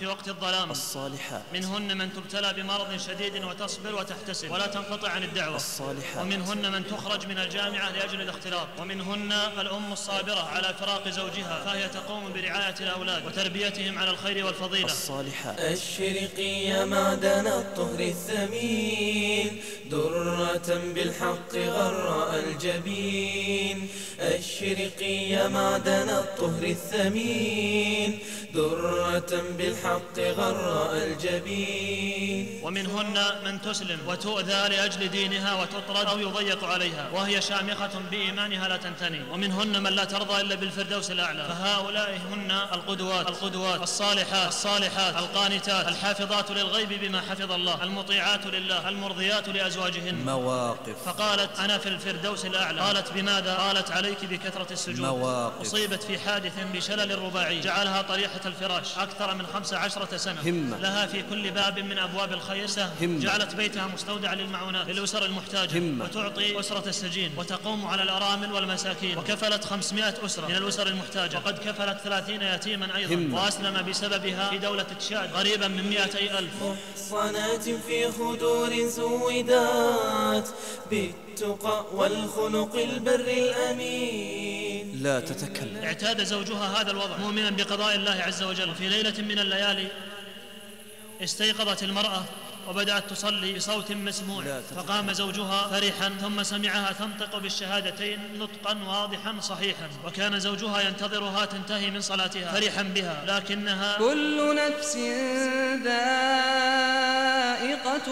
في وقت الظلام. الصالحات. منهن من تبتلى بمرض شديد وتصبر وتحتسب. ولا تنقطع عن الدعوة. الصالحات. ومنهن من تخرج من الجامعة لأجل الاختلاط. ومنهن الأم الصابرة على فراق زوجها فهي تقوم برعاية الأولاد وتربيتهم على الخير والفضيلة. الصالحات. الشرقي يا معدن الطهر الثمين درة بالحق غراء الجبين. الشرقي يا معدن الطهر الثمين درة بالحق غراء الجبين. ومنهن من تسلم وتؤذى لأجل دينها وتطرد أو يضيق عليها وهي شامخة بإيمانها لا تنتني. ومنهن من لا ترضى إلا بالفردوس الأعلى. فهؤلاء هن القدوات القدوات الصالحات الصالحات القانتات الحافظات للغيب بما حفظ الله المطيعات لله المرضيات لأزواجهن. مواقف. فقالت أنا في الفردوس الأعلى. قالت بماذا؟ قالت عليك بكثرة السجود. مواقف. أصيبت في حادث بشلل رباعي جعلها طريحة الفراش أكثر من خمس عشرة سنة. همة. لها في كل باب من أبواب الخير سهم همة. جعلت بيتها مستودعا للمعونات للأسر المحتاجة. همة. وتعطي أسرة السجين. وتقوم على الأرامل والمساكين. وكفلت خمسمائة أسرة من الأسر المحتاجة. وقد كفلت ثلاثين يتيما أيضا. همة. وأسلم بسببها في دولة تشاد قريبا من مئتي ألف. محصنات في خدور سودات بالتقى والخلق البر الأمين. لا تتكلم. اعتاد زوجها هذا الوضع مؤمنا بقضاء الله عز وجل. في ليلة من الليالي استيقظت المرأة وبدأت تصلي بصوت مسموع. فقام زوجها فرحا ثم سمعها تنطق بالشهادتين نطقا واضحا صحيحا. وكان زوجها ينتظرها تنتهي من صلاتها. فرحا بها. لكنها كل نفس ذائقة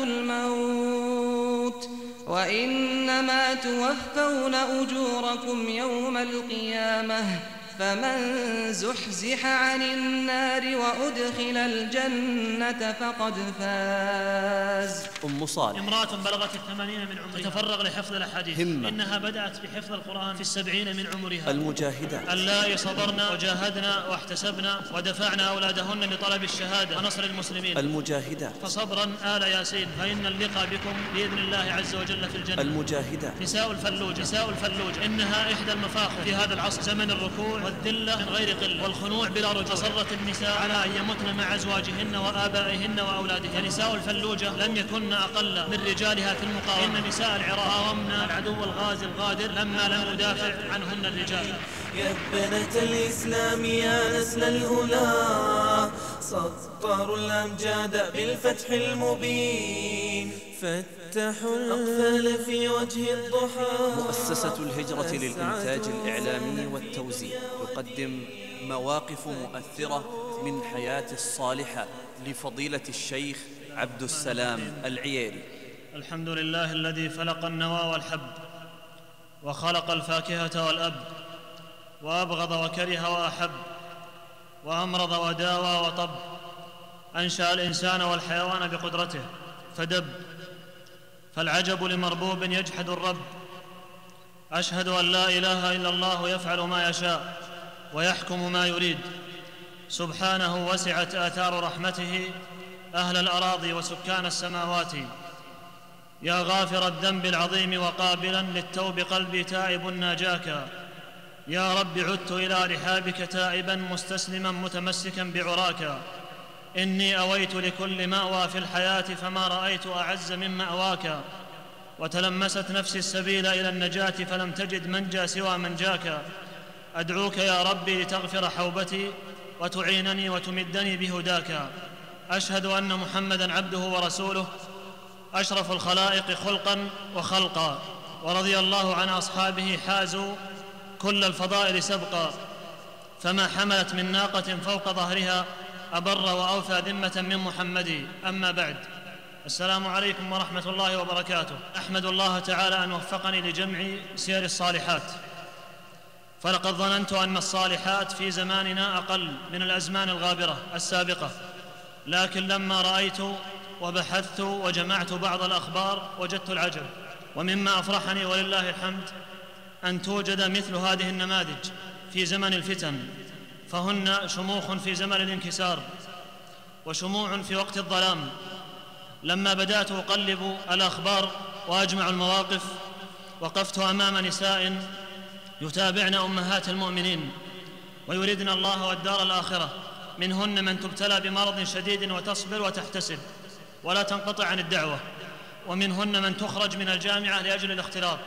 الموت. وإنما توفون أجوركم يوم القيامة. فمن زحزح عن النار وأدخل الجنة فقد فاز. أم صالح. امرأة بلغت الثمانين من عمرها. تتفرغ لحفظ الأحاديث. همة. إنها بدأت بحفظ القرآن في السبعين من عمرها. المجاهدات. اللائي صبرنا وجاهدنا واحتسبنا ودفعنا أولادهن لطلب الشهادة ونصر المسلمين. المجاهدات. فصبرا آل ياسين فإن اللقاء بكم بإذن الله عز وجل في الجنة. المجاهدات. نساء الفلوج نساء الفلوج إنها إحدى المفاخر في هذا العصر. زمن الركوع. والذلة من غير قلة. والخنوع بلا رجوع. أصرت النساء على أن يمتن مع أزواجهن وآبائهن وأولادهن. نساء الفلوجة لم يكن أقل من رجالها في المقاومة. إن نساء العراق قاومن العدو الغازي الغادر لما لم يدافع عنهن الرجال. يا بنة الإسلام يا نسل الهدى سطروا الأمجاد بالفتح المبين. فتحوا الأقفال في وجه الضحى. مؤسسة الهجرة للإنتاج الإعلامي والتوزيع تقدم مواقف مؤثرة من حياة الصالحة لفضيلة الشيخ عبد السلام العييري. الحمد لله الذي فلق النوى والحب وخلق الفاكهة والأب وأبغض وكره وأحب وأمرض وداوى وطب أنشأ الإنسان والحيوان بقدرته فدب فالعجب لمربوب يجحد الرب. أشهد أن لا إله إلا الله يفعل ما يشاء ويحكم ما يريد. سبحانه وسعت آثار رحمته أهل الأراضي وسكان السماوات. يا غافر الذنب العظيم وقابلا للتوب قلبي تائب ناجاك. يا رب عدت إلى رحابك تائبا مستسلما متمسكا بعراك. إني أويت لكل مأوى في الحياة فما رأيت أعز من مأواك. وتلمست نفسي السبيل إلى النجاة فلم تجد منجى سوى منجاك أدعوك يا ربي لتغفر حوبتي وتعينني وتمدني بهداك. أشهد أن محمدا عبده ورسوله. أشرف الخلائق خلقا وخلقا. ورضي الله عن أصحابه حازوا كل الفضائل سبقا. فما حملت من ناقة فوق ظهرها أبر وأوفى ذمة من محمد. أما بعد السلام عليكم ورحمة الله وبركاته. أحمد الله تعالى أن وفقني لجمع سير الصالحات. فلقد ظننت أن الصالحات في زماننا أقل من الأزمان الغابرة السابقة. لكن لما رأيت وبحثت وجمعت بعض الأخبار وجدت العجب. ومما أفرحني ولله الحمد أن توجد مثل هذه النماذج في زمن الفتن. فهن شموخ في زمن الانكسار وشموع في وقت الظلام. لما بدأت أقلب الأخبار وأجمع المواقف وقفت أمام نساء يتابعن أمهات المؤمنين ويريدن الله والدار الآخرة. منهن من تبتلى بمرض شديد وتصبر وتحتسب ولا تنقطع عن الدعوة. ومنهن من تخرج من الجامعة لأجل الاختلاط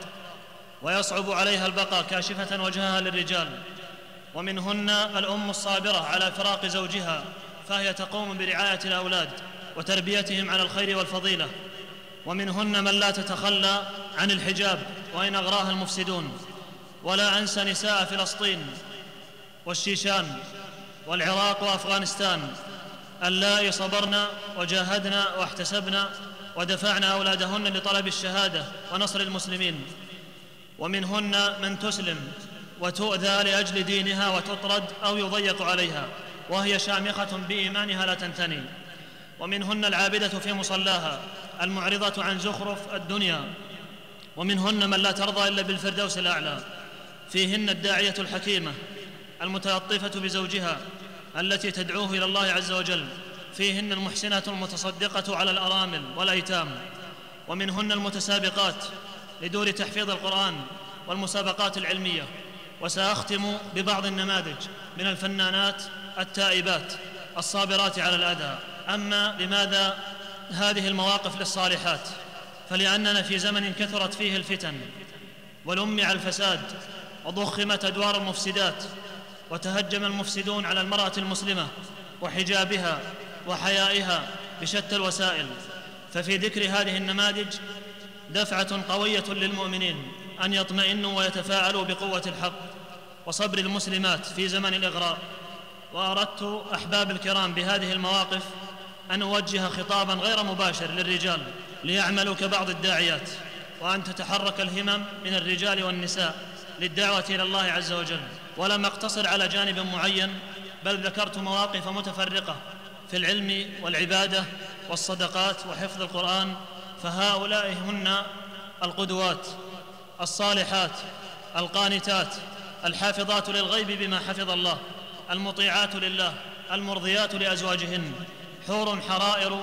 ويصعب عليها البقاء كاشفة وجهها للرجال. ومنهن الأم الصابرة على فراق زوجها فهي تقوم برعاية الأولاد وتربيتهم على الخير والفضيلة. ومنهن من لا تتخلى عن الحجاب وإن أغراها المفسدون. ولا انسى نساء فلسطين والشيشان والعراق وأفغانستان. اللائي صبرن وجاهدن واحتسبن ودفعن أولادهن لطلب الشهادة ونصر المسلمين. ومنهن من تسلم وتؤذى لأجل دينها وتطرد أو يضيق عليها وهي شامخة بإيمانها لا تنثني. ومنهن العابدة في مصلاها المعرضة عن زخرف الدنيا. ومنهن من لا ترضى إلا بالفردوس الأعلى. فيهن الداعية الحكيمة المتلطفة بزوجها التي تدعوه إلى الله عز وجل. فيهن المحسنات المتصدقة على الأرامل والأيتام. ومنهن المتسابقات لدور تحفيظ القرآن والمسابقات العلمية. وسأختم ببعض النماذج من الفنانات التائبات الصابرات على الاذى أما لماذا هذه المواقف للصالحات؟ فلأننا في زمن كثرت فيه الفتن ولمع الفساد وضخمت أدوار المفسدات وتهجم المفسدون على المرأة المسلمة وحجابها وحيائها بشتى الوسائل. ففي ذكر هذه النماذج دفعة قوية للمؤمنين. أن يطمئنوا ويتفاعلوا بقوة الحق وصبر المسلمات في زمن الإغراء. وأردت أحباب الكرام بهذه المواقف أن أوجه خطابا غير مباشر للرجال ليعملوا كبعض الداعيات وأن تتحرك الهمم من الرجال والنساء للدعوة إلى الله عز وجل. ولم أقتصر على جانب معين بل ذكرت مواقف متفرقة في العلم والعبادة والصدقات وحفظ القرآن فهؤلاء هن القدوات. الصالحات القانتات الحافظات للغيب بما حفظ الله المطيعات لله المرضيات لأزواجهن. حور حرائر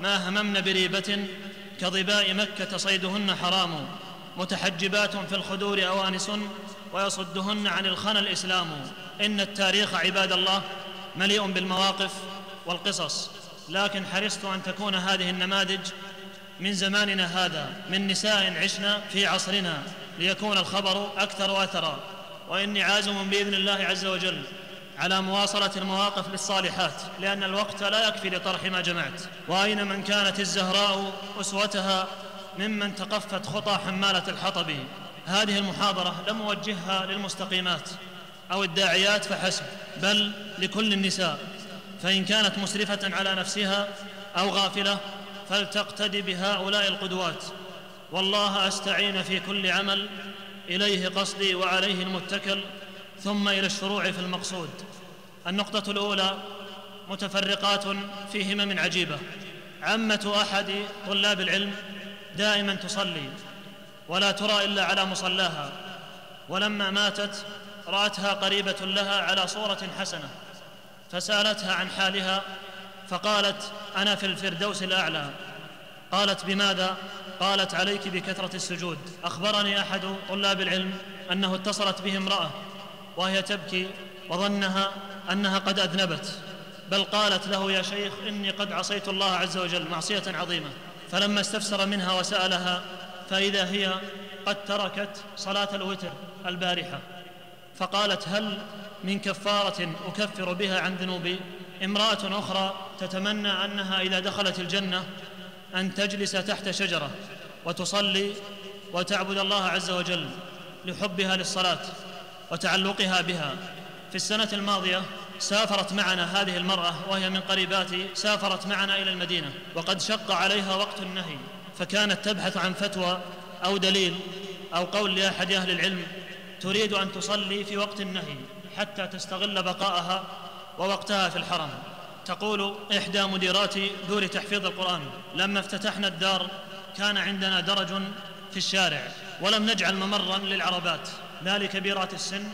ما هممن بريبة كظباء مكة صيدهن حرام. متحجبات في الخدور أوانس ويصدهن عن الخنا الإسلام. إن التاريخ عباد الله مليء بالمواقف والقصص. لكن حرصت أن تكون هذه النماذج من زماننا هذا من نساء عشنا في عصرنا ليكون الخبر أكثر وأثرا. وإني عازم بإذن الله عز وجل على مواصلة المواقف للصالحات لأن الوقت لا يكفي لطرح ما جمعت. وأين من كانت الزهراء أسوتها؟ ممن تقفت خطى حمالة الحطب. هذه المحاضرة لم أوجهها للمستقيمات أو الداعيات فحسب بل لكل النساء. فإن كانت مسرفة على نفسها أو غافلة فلتقتدي بهؤلاء القدوات. والله أستعين في كل عمل إليه قصدي وعليه المتكل ثم إلى الشروع في المقصود. النقطة الأولى متفرقات في همم عجيبة. عمه أحد طلاب العلم دائما تصلي ولا ترى إلا على مصلاها. ولما ماتت رأتها قريبة لها على صورة حسنة فسألتها عن حالها فقالت أنا في الفردوس الأعلى. قالت بماذا؟ قالت عليك بكثرة السجود. أخبرني أحد طلاب العلم أنه اتصلت به امرأة وهي تبكي وظنها أنها قد أذنبت بل قالت له يا شيخ إني قد عصيت الله عز وجل معصية عظيمة. فلما استفسر منها وسألها فإذا هي قد تركت صلاة الوتر البارحة. فقالت هل من كفارة أكفر بها عن ذنوبي؟ امرأة أخرى تتمنى أنها إذا دخلت الجنة أن تجلس تحت شجرة وتصلي وتعبد الله عز وجل لحبها للصلاة وتعلقها بها. في السنة الماضية سافرت معنا هذه المرأة وهي من قريباتي سافرت معنا إلى المدينة وقد شق عليها وقت النهي فكانت تبحث عن فتوى أو دليل أو قول لأحد أهل العلم تريد أن تصلي في وقت النهي حتى تستغل بقاءها ووقتها في الحرم. تقول إحدى مديرات دور تحفيظ القرآن. لما افتتحنا الدار كان عندنا درج في الشارع ولم نجعل ممرا للعربات لا لكبيرات السن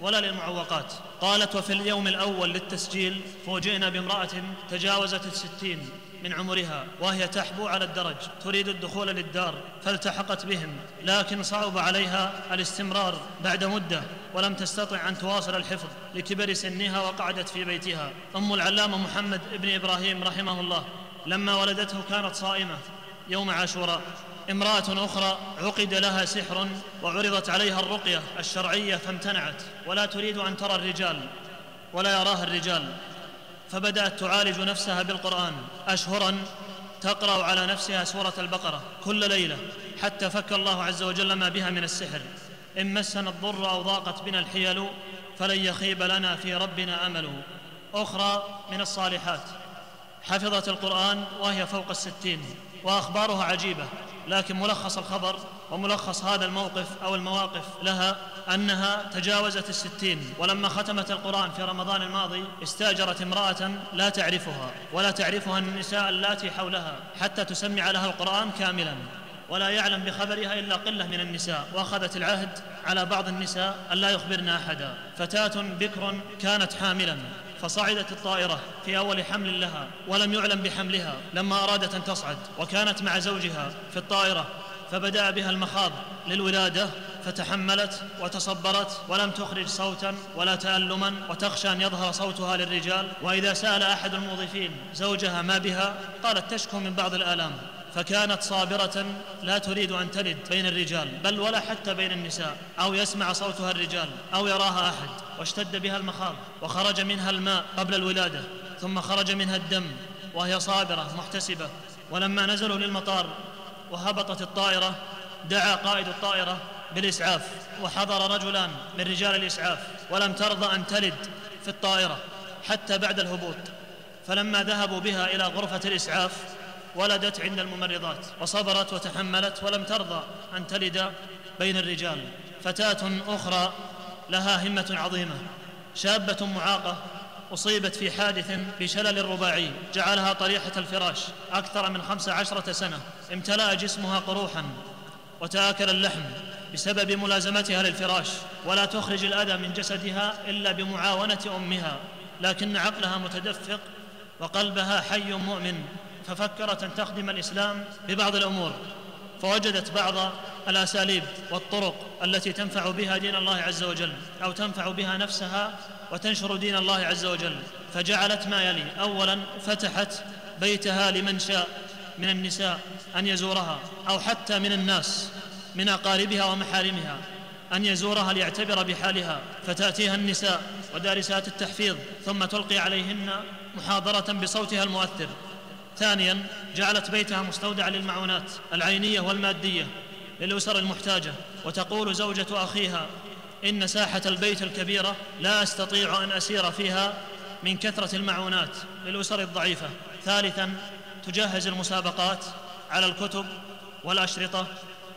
ولا للمعوقات. قالت وفي اليوم الأول للتسجيل فوجئنا بامرأة تجاوزت الستين. من عمرها وهي تحبو على الدرج تريد الدخول للدار فالتحقت بهم لكن صعب عليها الاستمرار بعد مدة ولم تستطع أن تواصل الحفظ لكبر سنها وقعدت في بيتها. أم العلامة محمد بن إبراهيم رحمه الله لما ولدته كانت صائمة يوم عاشوراء. امرأة أخرى عقد لها سحر وعرضت عليها الرقية الشرعية فامتنعت ولا تريد أن ترى الرجال ولا يراها الرجال. فبدأت تعالج نفسها بالقرآن أشهرا تقرأ على نفسها سورة البقرة كل ليلة حتى فك الله عز وجل ما بها من السحر. إن مسنا الضر أو ضاقت بنا الحيل فلن يخيب لنا في ربنا امل أخرى من الصالحات. حفظت القرآن وهي فوق الستين. وأخبارها عجيبة لكن ملخص الخبر وملخص هذا الموقف أو المواقف لها أنها تجاوزت الستين ولما ختمت القرآن في رمضان الماضي استاجرت امرأة لا تعرفها ولا تعرفها النساء اللاتي حولها حتى تسمع لها القرآن كاملا ولا يعلم بخبرها إلا قلة من النساء وأخذت العهد على بعض النساء أن لا يخبرن أحدا فتاة بكر كانت حاملا. فصعدت الطائرة في أول حمل لها ولم يعلم بحملها لما أرادت أن تصعد وكانت مع زوجها في الطائرة فبدأ بها المخاض للولادة فتحملت وتصبرت ولم تخرج صوتا ولا تالما وتخشى أن يظهر صوتها للرجال وإذا سأل أحد الموظفين زوجها ما بها قالت تشكو من بعض الآلام. فكانت صابرة لا تريد أن تلد بين الرجال بل ولا حتى بين النساء أو يسمع صوتها الرجال أو يراها أحد واشتد بها المخاض وخرج منها الماء قبل الولادة ثم خرج منها الدم وهي صابرة محتسبة ولما نزلوا للمطار وهبطت الطائرة دعا قائد الطائرة بالإسعاف وحضر رجلان من رجال الإسعاف ولم ترضى أن تلد في الطائرة حتى بعد الهبوط. فلما ذهبوا بها إلى غرفة الإسعاف ولدت عند الممرضات وصبرت وتحملت ولم ترضى أن تلد بين الرجال. فتاة أخرى لها همة عظيمة شابة معاقة أصيبت في حادث بشلل رباعي جعلها طريحة الفراش أكثر من خمس عشرة سنة. امتلأ جسمها قروحا وتآكل اللحم بسبب ملازمتها للفراش. ولا تخرج الأذى من جسدها إلا بمعاونة أمها لكن عقلها متدفق وقلبها حي مؤمن. ففكرت أن تخدم الإسلام ببعض الأمور فوجدت بعض الأساليب والطرق التي تنفع بها دين الله عز وجل أو تنفع بها نفسها وتنشر دين الله عز وجل. فجعلت ما يلي اولا فتحت بيتها لمن شاء من النساء أن يزورها أو حتى من الناس من أقاربها ومحارمها أن يزورها ليعتبر بحالها. فتأتيها النساء ودارسات التحفيظ ثم تلقي عليهن محاضرة بصوتها المؤثر. ثانيا جعلت بيتها مستودعا للمعونات العينية والمادية للأسر المحتاجة. وتقول زوجة أخيها إن ساحة البيت الكبيرة لا أستطيع أن أسير فيها من كثرة المعونات للأسر الضعيفة. ثالثا تجهز المسابقات على الكتب والأشرطة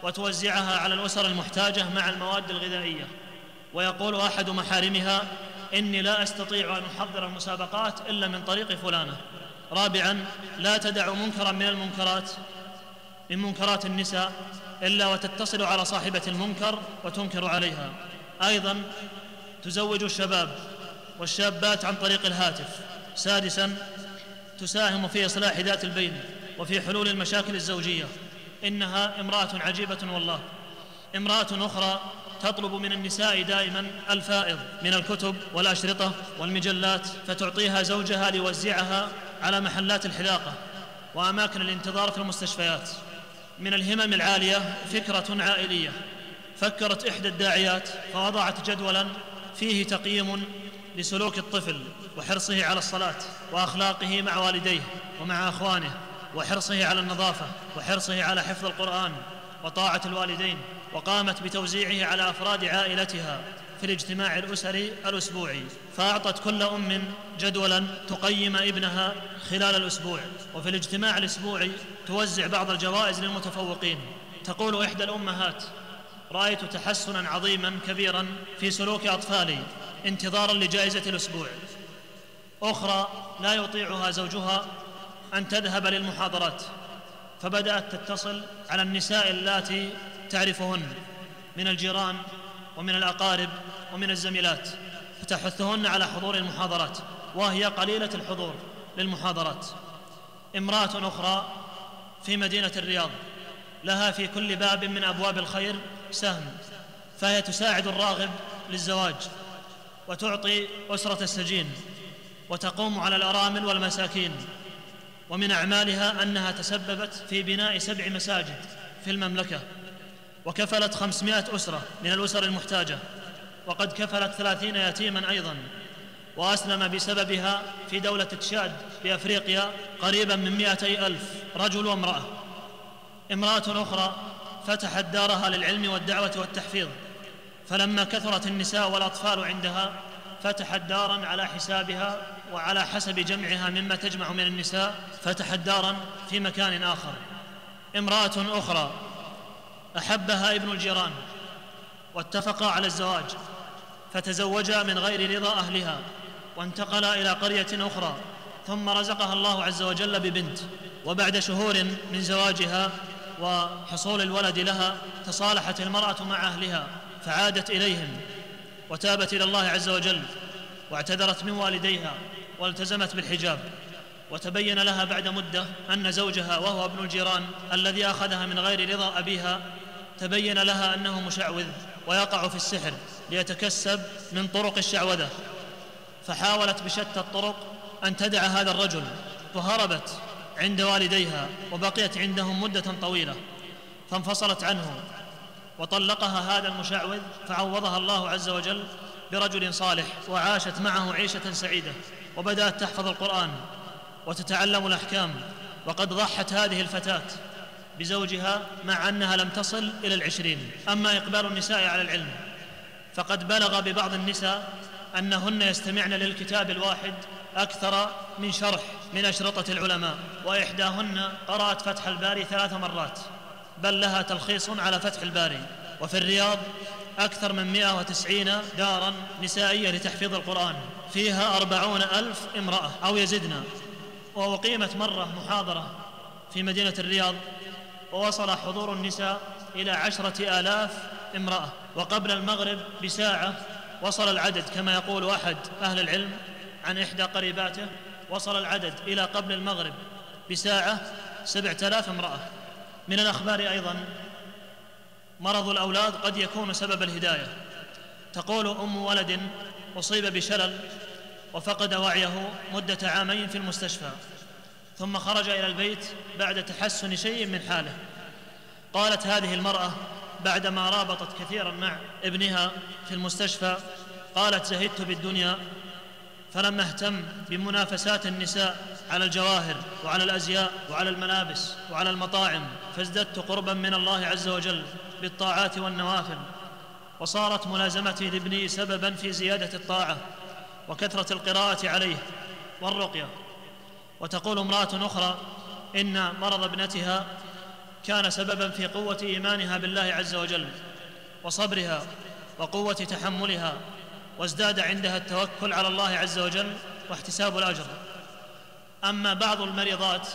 وتوزعها على الأسر المحتاجة مع المواد الغذائية. ويقول أحد محارمها إني لا أستطيع أن أحضر المسابقات إلا من طريق فلانة. رابعا لا تدع منكرا من المنكرات من منكرات النساء إلا وتتصل على صاحبة المنكر وتنكر عليها. أيضا تزوج الشباب والشابات عن طريق الهاتف. سادسا تساهم في إصلاح ذات البين وفي حلول المشاكل الزوجية. إنها امرأة عجيبة والله. امرأة أخرى تطلب من النساء دائما الفائض من الكتب والأشرطة والمجلات فتعطيها زوجها ليوزعها على محلات الحلاقة وأماكن الانتظار في المستشفيات. من الهمم العالية فكرة عائلية. فكرت إحدى الداعيات فوضعت جدولا فيه تقييم لسلوك الطفل وحرصه على الصلاة وأخلاقه مع والديه ومع أخوانه وحرصه على النظافة وحرصه على حفظ القرآن وطاعة الوالدين وقامت بتوزيعه على أفراد عائلتها. في الاجتماع الأسري الأسبوعي فأعطت كل أم جدولا تقيم ابنها خلال الأسبوع وفي الاجتماع الأسبوعي توزع بعض الجوائز للمتفوقين. تقول إحدى الأمهات رأيت تحسنا عظيما كبيرا في سلوك أطفالي انتظارا لجائزة الأسبوع. أخرى لا يطيعها زوجها أن تذهب للمحاضرات فبدأت تتصل على النساء اللاتي تعرفهن من الجيران ومن الأقارب ومن الزميلات فتحثهن على حضور المحاضرات وهي قليلة الحضور للمحاضرات. امرأة أخرى في مدينة الرياض لها في كل باب من أبواب الخير سهم فهي تساعد الراغب للزواج وتعطي أسرة السجين وتقوم على الأرامل والمساكين. ومن أعمالها أنها تسببت في بناء سبع مساجد في المملكة. وكفلت خمسمائة أسرة من الأسر المحتاجة وقد كفلت ثلاثين يتيما أيضا وأسلم بسببها في دولة تشاد بأفريقيا قريبا من مئتي ألف رجل وامرأة. امرأة أخرى فتحت دارها للعلم والدعوة والتحفيظ فلما كثرت النساء والأطفال عندها فتحت دارا على حسابها وعلى حسب جمعها مما تجمع من النساء فتحت دارا في مكان آخر. امرأة أخرى أحبها ابن الجيران واتفقا على الزواج فتزوجا من غير رضا أهلها وانتقلا إلى قرية أخرى ثم رزقها الله عز وجل ببنت وبعد شهور من زواجها وحصول الولد لها تصالحت المرأة مع أهلها فعادت إليهم وتابت إلى الله عز وجل واعتذرت من والديها والتزمت بالحجاب. وتبين لها بعد مدة أن زوجها وهو ابن الجيران الذي أخذها من غير رضا أبيها تبين لها أنه مشعوذ ويقع في السحر ليتكسب من طرق الشعوذة. فحاولت بشتى الطرق أن تدع هذا الرجل فهربت عند والديها وبقيت عندهم مدة طويلة. فانفصلت عنه وطلقها هذا المشعوذ فعوضها الله عز وجل برجل صالح وعاشت معه عيشة سعيدة. وبدأت تحفظ القرآن وتتعلم الأحكام. وقد ضحت هذه الفتاة بزوجها مع أنها لم تصل إلى العشرين. أما إقبال النساء على العلم فقد بلغ ببعض النساء أنهن يستمعن للكتاب الواحد أكثر من شرح من أشرطة العلماء وإحداهن قرأت فتح الباري ثلاث مرات بل لها تلخيص على فتح الباري. وفي الرياض أكثر من 190 دارا نسائية لتحفيظ القرآن فيها أربعون ألف امرأة أو يزدنا وأقيمت مرة محاضرة في مدينة الرياض ووصل حضور النساء إلى عشرة آلاف امرأة. وقبل المغرب بساعة وصل العدد كما يقول أحد أهل العلم عن إحدى قريباته وصل العدد إلى قبل المغرب بساعة سبعة آلاف امرأة. من الأخبار أيضا مرض الأولاد قد يكون سبب الهداية. تقول أم ولد أصيب بشلل وفقد وعيه مدة عامين في المستشفى ثم خرج إلى البيت بعد تحسن شيء من حاله. قالت هذه المرأة بعدما رابطت كثيرا مع ابنها في المستشفى قالت زهدت بالدنيا فلم اهتم بمنافسات النساء على الجواهر وعلى الأزياء وعلى الملابس وعلى المطاعم فازددت قربا من الله عز وجل بالطاعات والنوافل وصارت ملازمتي لابني سببا في زيادة الطاعة. وكثرة القراءة عليه والرقية. وتقول امرأة أخرى إن مرض ابنتها كان سببا في قوة إيمانها بالله عز وجل وصبرها وقوة تحملها وازداد عندها التوكل على الله عز وجل واحتساب الأجر. أما بعض المريضات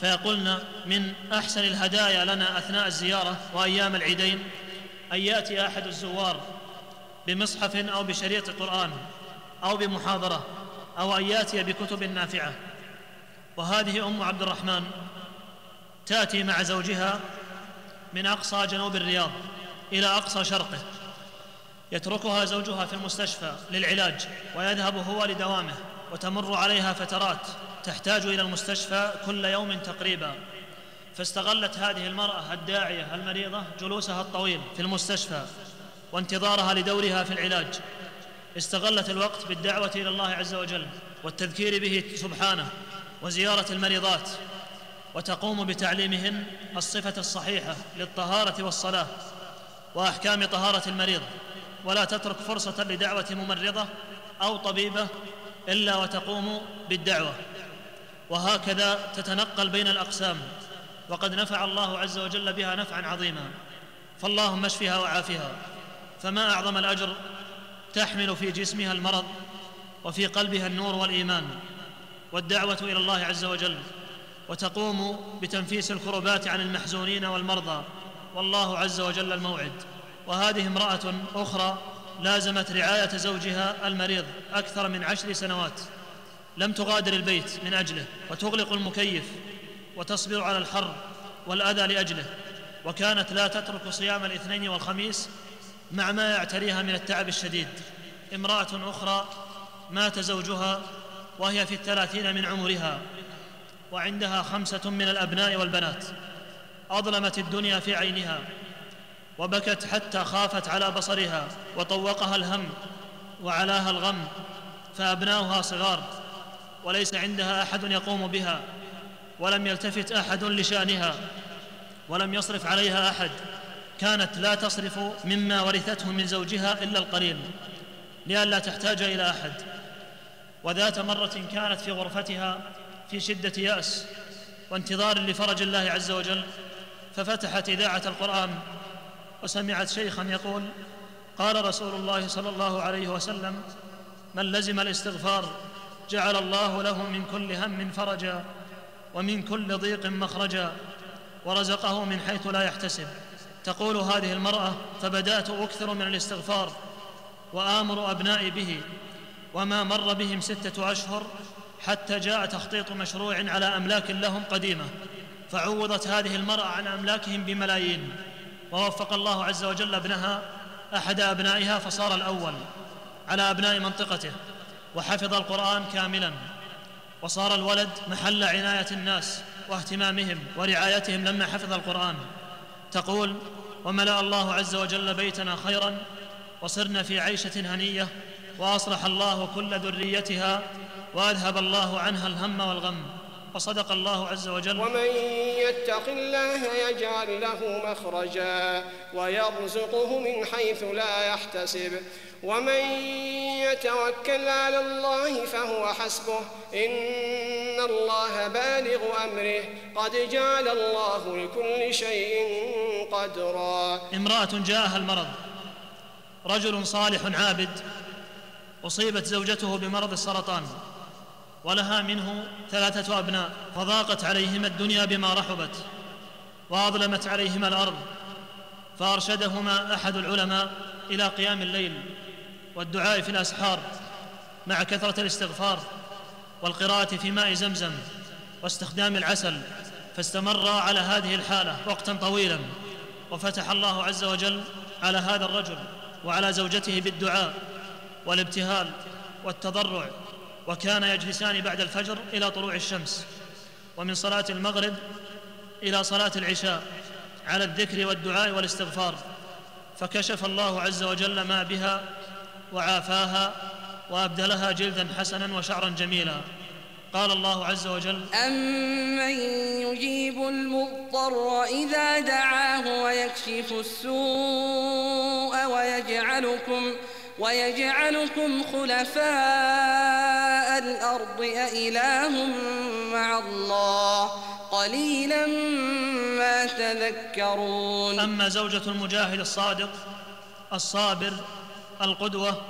فيقولن من أحسن الهدايا لنا أثناء الزيارة وأيام العيدين أن يأتي أحد الزوار بمصحف أو بشريط قران أو بمحاضرة أو أن يأتي بكتب نافعة. وهذه أم عبد الرحمن تأتي مع زوجها من أقصى جنوب الرياض إلى أقصى شرقه. يتركها زوجها في المستشفى للعلاج ويذهب هو لدوامه وتمر عليها فترات تحتاج إلى المستشفى كل يوم تقريبا. فاستغلت هذه المرأة الداعية المريضة جلوسها الطويل في المستشفى وانتظارها لدورها في العلاج. استغلت الوقت بالدعوة إلى الله عز وجل والتذكير به سبحانه وزيارة المريضات وتقوم بتعليمهن الصفة الصحيحة للطهارة والصلاة وأحكام طهارة المريض. ولا تترك فرصة لدعوة ممرضة أو طبيبة إلا وتقوم بالدعوة. وهكذا تتنقل بين الأقسام. وقد نفع الله عز وجل بها نفعا عظيما. فاللهم اشفها وعافها. فما أعظم الأجر تحمل في جسمها المرض وفي قلبها النور والإيمان والدعوة إلى الله عز وجل وتقوم بتنفيس الكربات عن المحزونين والمرضى. والله عز وجل الموعد. وهذه امرأة أخرى لازمت رعاية زوجها المريض أكثر من عشر سنوات. لم تغادر البيت من أجله وتغلق المكيف وتصبر على الحر والأذى لأجله. وكانت لا تترك صيام الاثنين والخميس مع ما يعتريها من التعب الشديد. امرأة أخرى مات زوجها وهي في الثلاثين من عمرها وعندها خمسة من الأبناء والبنات. أظلمت الدنيا في عينها وبكت حتى خافت على بصرها وطوقها الهم وعلاها الغم فأبناؤها صغار وليس عندها أحد يقوم بها ولم يلتفت أحد لشأنها ولم يصرف عليها أحد. كانت لا تصرف مما ورثته من زوجها إلا القليل لئلا تحتاج إلى أحد. وذات مرة كانت في غرفتها في شدة يأس وانتظار لفرج الله عز وجل ففتحت إذاعة القرآن وسمعت شيخا يقول قال رسول الله صلى الله عليه وسلم من لزم الاستغفار جعل الله له من كل هم فرجا ومن كل ضيق مخرجا ورزقه من حيث لا يحتسب. تقول هذه المرأة فبدأت أكثر من الاستغفار وآمر أبنائي به وما مر بهم ستة أشهر حتى جاء تخطيط مشروع على أملاك لهم قديمة فعوضت هذه المرأة عن أملاكهم بملايين. ووفق الله عز وجل ابنها أحد أبنائها فصار الأول على أبناء منطقته وحفظ القرآن كاملا. وصار الولد محل عناية الناس واهتمامهم ورعايتهم لما حفظ القرآن. تقول وملأ الله عز وجل بيتنا خيرا وصرنا في عيشة هنية وأصلح الله كل ذريتها وأذهب الله عنها الهم والغم. وصدق الله عز وجل. ومن يتق الله يجعل له مخرجا ويرزقه من حيث لا يحتسب. ومن يتوكل على الله فهو حسبه. إن الله بالغ أمره. قد جعل الله لكل شيء قدرا. امرأة جاءها المرض. رجل صالح عابد. أصيبت زوجته بمرض السرطان. ولها منه ثلاثة أبناء فضاقت عليهما الدنيا بما رحبت وأظلمت عليهما الأرض فأرشدهما أحد العلماء إلى قيام الليل والدعاء في الأسحار مع كثرة الاستغفار والقراءة في ماء زمزم واستخدام العسل فاستمر على هذه الحالة وقتا طويلا وفتح الله عز وجل على هذا الرجل وعلى زوجته بالدعاء والابتهال والتضرع وكان يجلسان بعد الفجر إلى طلوع الشمس ومن صلاة المغرب إلى صلاة العشاء على الذكر والدعاء والاستغفار فكشف الله عز وجل ما بها وعافاها وأبدلها جلدا حسنا وشعرا جميلا. قال الله عز وجل أمن يجيب المضطر إذا دعاه ويكشف السوء ويجعلكم ويجعلكم خلفاء الأرض أإله مع الله قليلا ما تذكرون. أما زوجة المجاهد الصادق الصابر القدوة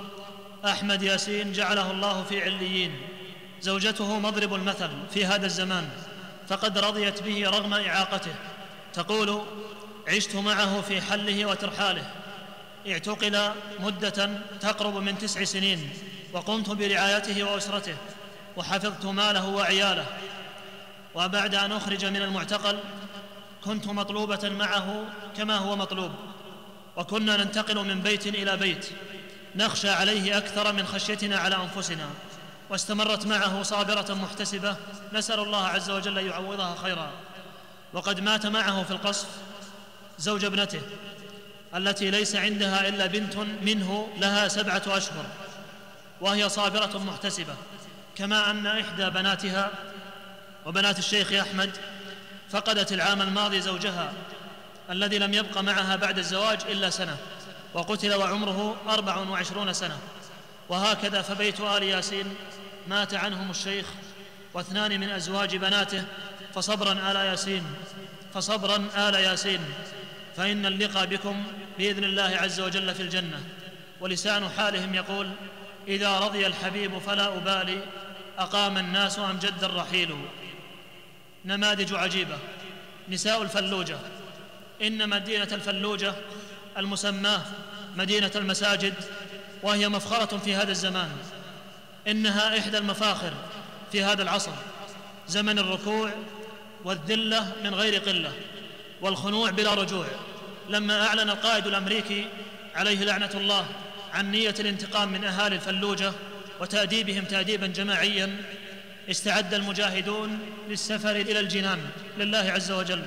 أحمد ياسين جعله الله في عليين. زوجته مضرب المثل في هذا الزمان فقد رضيت به رغم إعاقته. تقول عشت معه في حله وترحاله. اعتقل مدة تقرب من تسع سنين. وقمت برعايته وأسرته وحفظت ماله وعياله. وبعد أن أخرج من المعتقل كنت مطلوبة معه كما هو مطلوب. وكنا ننتقل من بيت إلى بيت نخشى عليه أكثر من خشيتنا على أنفسنا. واستمرت معه صابرة محتسبة نسأل الله عز وجل يعوضها خيرا. وقد مات معه في القصف زوج ابنته التي ليس عندها إلا بنت منه لها سبعة أشهر. وهي صابرة محتسبة كما أن إحدى بناتها وبنات الشيخ أحمد فقدت العام الماضي زوجها الذي لم يبق معها بعد الزواج إلا سنة وقتل وعمره أربع وعشرون سنة. وهكذا فبيت آل ياسين مات عنهم الشيخ واثنان من أزواج بناته فصبرا آل ياسين فصبرا آل ياسين. فإن اللقاء بكم بإذن الله عز وجل في الجنة. ولسان حالهم يقول إذا رضي الحبيب فلا أبالي أقام الناس أم جد الرحيل. نماذج عجيبة. نساء الفلوجة. إن مدينة الفلوجة المسماة مدينة المساجد وهي مفخرة في هذا الزمان. إنها إحدى المفاخر في هذا العصر. زمن الركوع والذلة من غير قلة والخنوع بلا رجوع. لما أعلن القائد الأمريكي عليه لعنة الله عن نية الانتقام من أهالي الفلوجة وتأديبهم تأديبا جماعيا استعد المجاهدون للسفر إلى الجنان لله عز وجل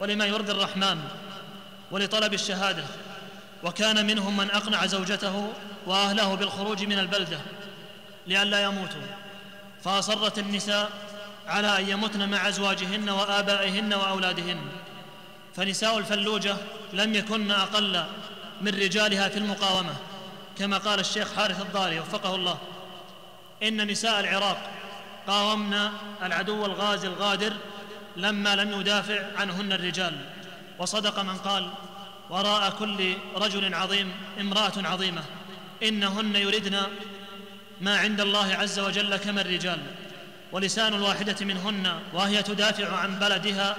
ولما يرضي الرحمن ولطلب الشهادة. وكان منهم من أقنع زوجته وأهله بالخروج من البلدة لئلا يموتوا. فأصرت النساء على أن يمتن مع أزواجهن وآبائهن وأولادهن. فنساء الفلوجة لم يكن أقل من رجالها في المقاومة. كما قال الشيخ حارث الضاري وفقه الله إن نساء العراق قاومنا العدو الغازي الغادر لما لم يدافع عنهن الرجال. وصدق من قال وراء كل رجل عظيم امرأة عظيمة إنهن يردن ما عند الله عز وجل كما الرجال. ولسان الواحدة منهن وهي تدافع عن بلدها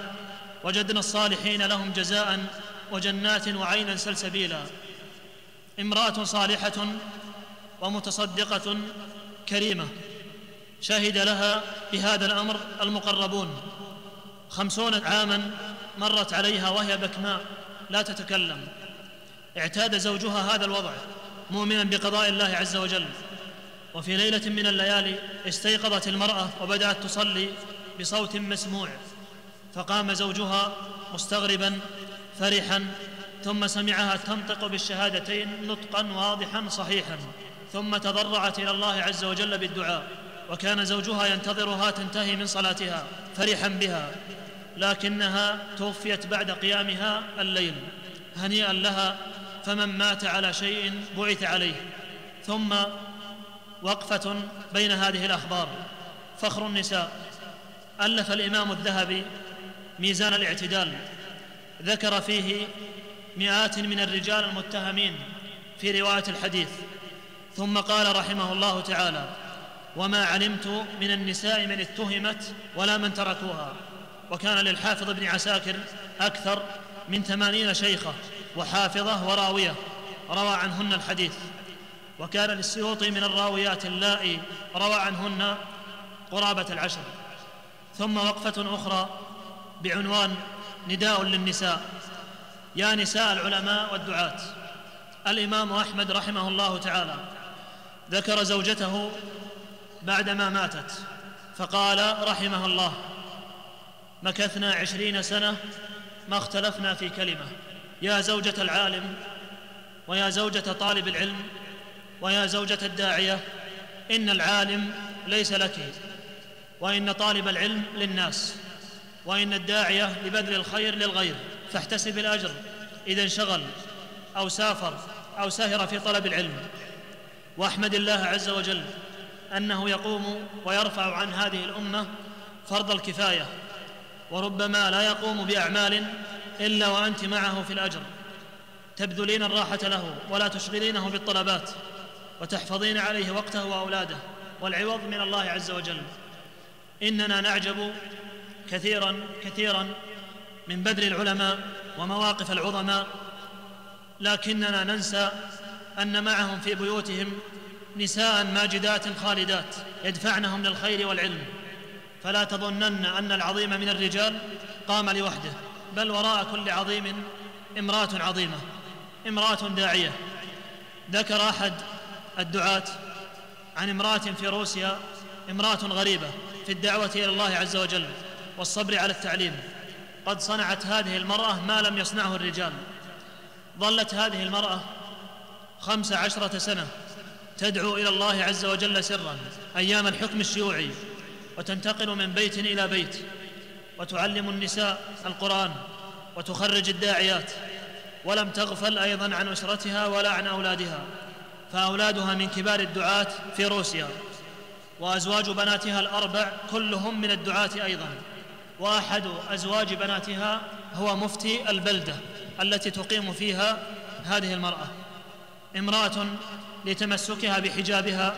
وجدنا الصالحين لهم جزاء وجنات وعينا سلسبيلا. امرأة صالحة ومتصدقة كريمة. شهد لها بهذا الأمر المقربون. خمسون عاما مرت عليها وهي بكماء. لا تتكلم. اعتاد زوجها هذا الوضع مؤمنا بقضاء الله عز وجل. وفي ليلة من الليالي استيقظت المرأة وبدأت تصلي بصوت مسموع. فقام زوجها مستغربا فرحا ثم سمعها تنطق بالشهادتين نطقا واضحا صحيحا ثم تضرعت إلى الله عز وجل بالدعاء وكان زوجها ينتظرها تنتهي من صلاتها فرحا بها لكنها توفيت بعد قيامها الليل هنيئا لها فمن مات على شيء بعث عليه. ثم وقفة بين هذه الأخبار. فخر النساء. ألف الإمام الذهبي ميزان الاعتدال. ذكر فيه مئات من الرجال المتهمين في رواية الحديث. ثم قال رحمه الله تعالى وما علمت من النساء من اتهمت ولا من تركوها. وكان للحافظ ابن عساكر أكثر من ثمانين شيخة وحافظة وراوية. روى عنهن الحديث. وكان للسيوطي من الراويات اللائي روى عنهن قرابة العشر. ثم وقفة أخرى بعنوان نداء للنساء. يا نساء العلماء والدعاة. الإمام أحمد رحمه الله تعالى ذكر زوجته بعدما ماتت فقال رحمه الله مكثنا عشرين سنة ما اختلفنا في كلمة. يا زوجة العالم ويا زوجة طالب العلم ويا زوجة الداعية إن العالم ليس لك وإن طالب العلم للناس وإن الداعية لبذل الخير للغير. فاحتسب الأجر إذا انشغل أو سافر أو سهر في طلب العلم. وأحمد الله عز وجل أنه يقوم ويرفع عن هذه الأمة فرض الكفاية وربما لا يقوم بأعمال إلا وأنت معه في الأجر. تبذلين الراحة له ولا تشغلينه بالطلبات وتحفظين عليه وقته وأولاده. والعوض من الله عز وجل. إننا نعجب كثيرا كثيرا من بذل العلماء ومواقف العظماء لكننا ننسى أن معهم في بيوتهم نساء ماجدات خالدات يدفعنهم للخير والعلم. فلا تظنن أن العظيم من الرجال قام لوحده بل وراء كل عظيم امرأة عظيمة امرأة داعية. ذكر أحد الدعاة عن امرأة في روسيا امرأة غريبة في الدعوة إلى الله عز وجل والصبر على التعليم. قد صنعت هذه المرأة ما لم يصنعه الرجال. ظلت هذه المرأة خمس عشرة سنة تدعو إلى الله عز وجل سرا أيام الحكم الشيوعي وتنتقل من بيت إلى بيت وتعلم النساء القرآن وتخرج الداعيات ولم تغفل أيضا عن أسرتها ولا عن أولادها. فأولادها من كبار الدعاة في روسيا وأزواج بناتها الأربع كلهم من الدعاة أيضا. واحد أزواج بناتها هو مفتي البلدة التي تقيم فيها هذه المرأة. امرأة لتمسكها بحجابها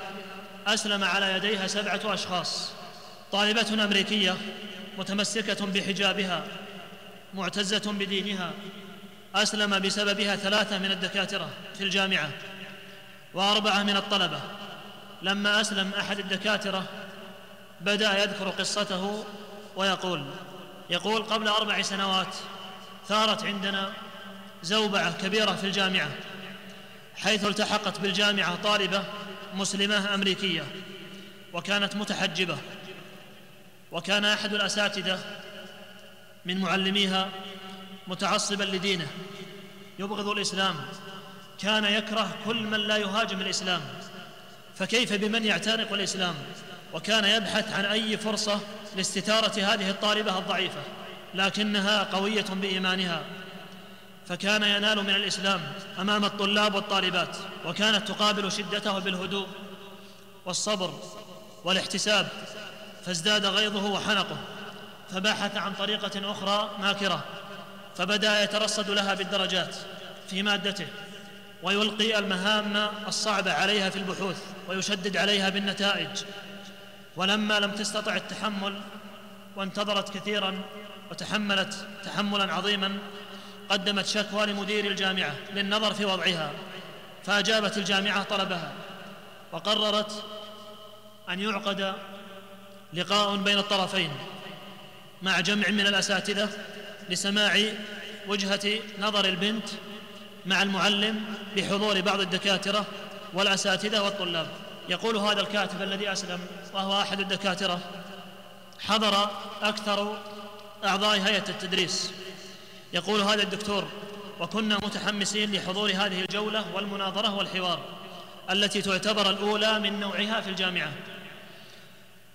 أسلم على يديها سبعة أشخاص. طالبة أمريكية متمسكة بحجابها معتزة بدينها أسلم بسببها ثلاثة من الدكاترة في الجامعة وأربعة من الطلبة. لما أسلم أحد الدكاترة بدأ يذكر قصته ويقول يقول قبل أربع سنوات ثارت عندنا زوبعة كبيرة في الجامعة حيث التحقت بالجامعة طالبة مسلمة أمريكية وكانت متحجبة وكان أحد الأساتذة من معلميها متعصبا لدينه يبغض الإسلام كان يكره كل من لا يهاجم الإسلام فكيف بمن يعتنق الإسلام؟ وكان يبحث عن أي فرصة لاستتارة هذه الطالبة الضعيفة لكنها قوية بإيمانها. فكان ينال من الإسلام أمام الطلاب والطالبات وكانت تقابل شدته بالهدوء والصبر والاحتساب فازداد غيظه وحنقه. فبحث عن طريقة أخرى ماكرة فبدأ يترصد لها بالدرجات في مادته ويلقي المهام الصعبة عليها في البحوث ويشدد عليها بالنتائج. ولما لم تستطع التحمل وانتظرت كثيرا وتحملت تحملا عظيما قدمت شكوى لمدير الجامعة للنظر في وضعها فأجابت الجامعة طلبها وقررت أن يعقد لقاء بين الطرفين مع جمع من الأساتذة لسماع وجهة نظر البنت مع المعلم بحضور بعض الدكاترة والأساتذة والطلاب. يقول هذا الكاتب الذي أسلم وهو أحد الدكاترة حضر أكثر أعضاء هيئة التدريس. يقول هذا الدكتور وكنا متحمسين لحضور هذه الجولة والمناظرة والحوار التي تعتبر الأولى من نوعها في الجامعة.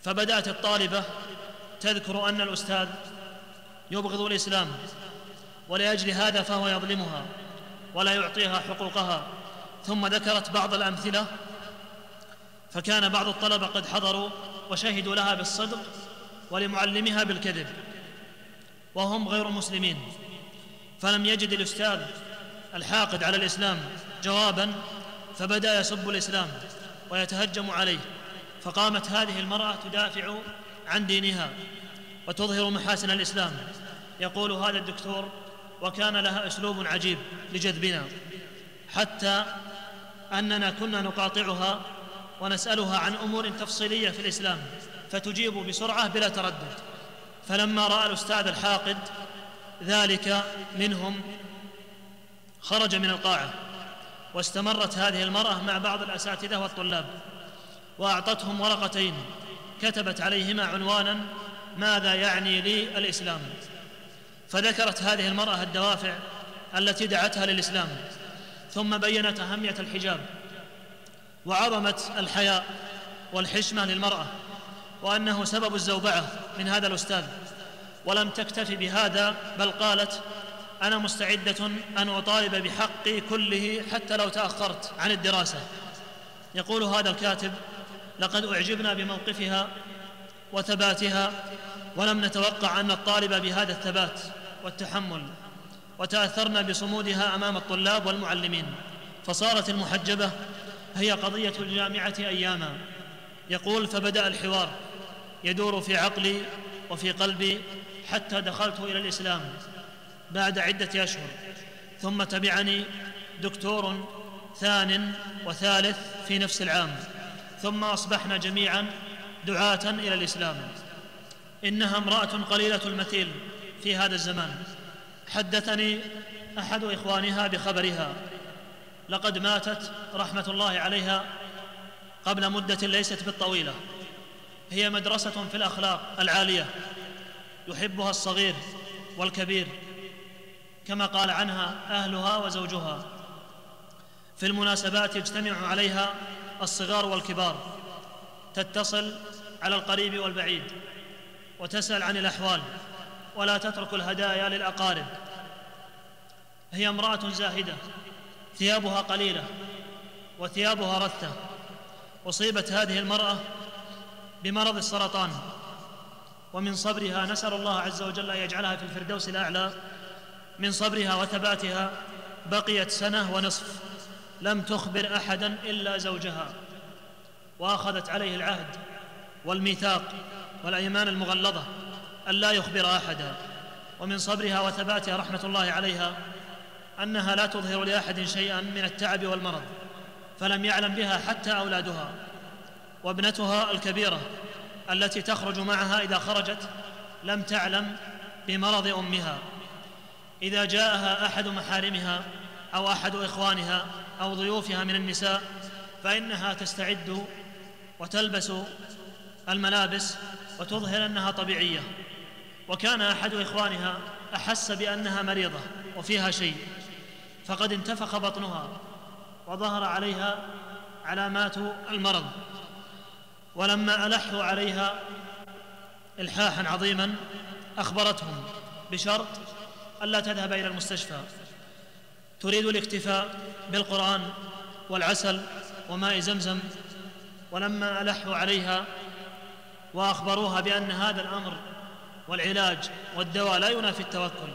فبدأت الطالبة تذكر أن الأستاذ يبغض الإسلام ولأجل هذا فهو يظلمها ولا يعطيها حقوقها. ثم ذكرت بعض الأمثلة فكان بعض الطلبة قد حضروا وشهدوا لها بالصدق ولمعلمها بالكذب وهم غير مسلمين. فلم يجد الأستاذ الحاقد على الإسلام جوابا فبدأ يسب الإسلام ويتهجم عليه. فقامت هذه المرأة تدافع عن دينها وتظهر محاسن الإسلام. يقول هذا الدكتور وكان لها أسلوب عجيب لجذبنا حتى أننا كنا نقاطعها ونسألها عن أمور تفصيلية في الإسلام فتجيب بسرعة بلا تردد. فلما رأى الأستاذ الحاقد ذلك منهم خرج من القاعة. واستمرت هذه المرأة مع بعض الأساتذة والطلاب. وأعطتهم ورقتين. كتبت عليهما عنوانا ماذا يعني لي الإسلام. فذكرت هذه المرأة الدوافع التي دعتها للإسلام. ثم بينت أهمية الحجاب. وعظمه الحياء والحشمة للمرأة وأنه سبب الزوبعة من هذا الأستاذ. ولم تكتف بهذا بل قالت أنا مستعدة أن أطالب بحقي كله حتى لو تأخرت عن الدراسة. يقول هذا الكاتب لقد أعجبنا بموقفها وثباتها ولم نتوقع أن الطالب بهذا الثبات والتحمل. وتأثرنا بصمودها أمام الطلاب والمعلمين. فصارت المحجبة هي قضية الجامعة أياما. يقول فبدأ الحوار. يدور في عقلي وفي قلبي حتى دخلت إلى الإسلام بعد عدة أشهر. ثم تبعني دكتور ثان وثالث في نفس العام. ثم أصبحنا جميعا دعاة إلى الإسلام. إنها امرأة قليلة المثيل في هذا الزمان. حدثني أحد إخوانها بخبرها. لقد ماتت رحمة الله عليها قبل مدة ليست بالطويلة. هي مدرسة في الأخلاق العالية يحبها الصغير والكبير كما قال عنها أهلها وزوجها. في المناسبات يجتمع عليها الصغار والكبار تتصل على القريب والبعيد وتسأل عن الأحوال ولا تترك الهدايا للأقارب. هي امرأة زاهدة ثيابها قليلة وثيابها رثه أصيبت هذه المرأة بمرض السرطان ومن صبرها نسأل الله عز وجل أن يجعلها في الفردوس الأعلى من صبرها وثباتها بقيت سنة ونصف لم تخبر أحدا إلا زوجها وأخذت عليه العهد والميثاق والأيمان المغلظة الا يخبر أحدا ومن صبرها وثباتها رحمة الله عليها أنها لا تظهر لأحد شيئا من التعب والمرض فلم يعلم بها حتى أولادها وابنتها الكبيرة التي تخرج معها إذا خرجت لم تعلم بمرض أمها. إذا جاءها أحد محارمها أو أحد إخوانها أو ضيوفها من النساء فإنها تستعد وتلبس الملابس وتظهر أنها طبيعية. وكان أحد إخوانها أحس بأنها مريضة وفيها شيء. فقد انتفخ بطنها وظهر عليها علامات المرض ولما الحوا عليها الحاحا عظيما أخبرتهم بشرط الا تذهب إلى المستشفى. تريد الاكتفاء بالقرآن والعسل وماء زمزم ولما ألحوا عليها وأخبروها بأن هذا الأمر والعلاج والدواء لا ينافي التوكل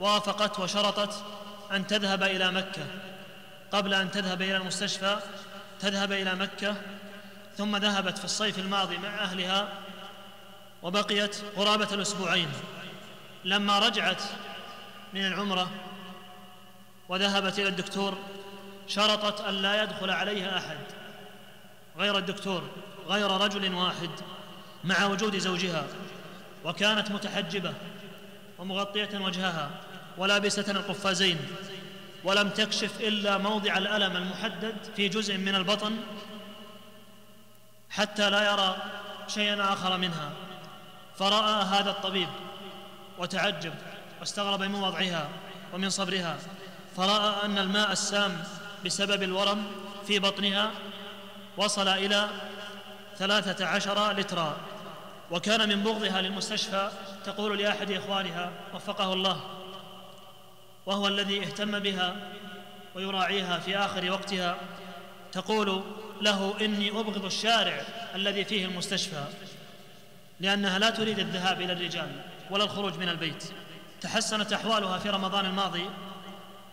وافقت وشرطت أن تذهب إلى مكة. قبل أن تذهب إلى المستشفى تذهب إلى مكة ثم ذهبت في الصيف الماضي مع أهلها وبقيت قرابة الأسبوعين. لما رجعت من العمرة وذهبت إلى الدكتور شرطت أن لا يدخل عليها أحد. غير الدكتور غير رجل واحد مع وجود زوجها وكانت متحجبة ومغطية وجهها. ولابسه القفازين ولم تكشف إلا موضع الألم المحدد في جزء من البطن حتى لا يرى شيئا آخر منها. فرأى هذا الطبيب وتعجب واستغرب من وضعها ومن صبرها. فرأى أن الماء السام بسبب الورم في بطنها وصل إلى ثلاثة عشر لترا وكان من بغضها للمستشفى تقول لأحد إخوانها وفقه الله. وهو الذي اهتم بها ويراعيها في آخر وقتها تقول له إني أبغض الشارع الذي فيه المستشفى لأنها لا تريد الذهاب إلى الرجال ولا الخروج من البيت. تحسنت أحوالها في رمضان الماضي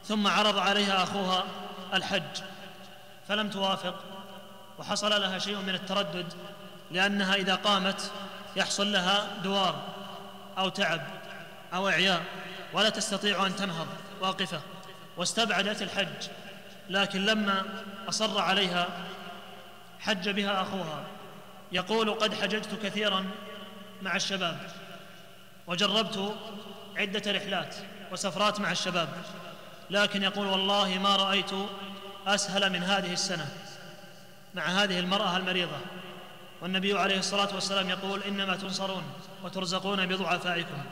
ثم عرض عليها أخوها الحج فلم توافق وحصل لها شيء من التردد لأنها إذا قامت يحصل لها دوار أو تعب أو إعياء. ولا تستطيع أن تنهض. واقفة. واستبعدت الحج. لكن لما أصر عليها حج بها أخوها. يقول قد حججت كثيرا مع الشباب. وجربت عدة رحلات وسفرات مع الشباب. لكن يقول والله ما رأيت أسهل من هذه السنة مع هذه المرأة المريضة. والنبي عليه الصلاة والسلام يقول إنما تنصرون وترزقون بضعفائكم.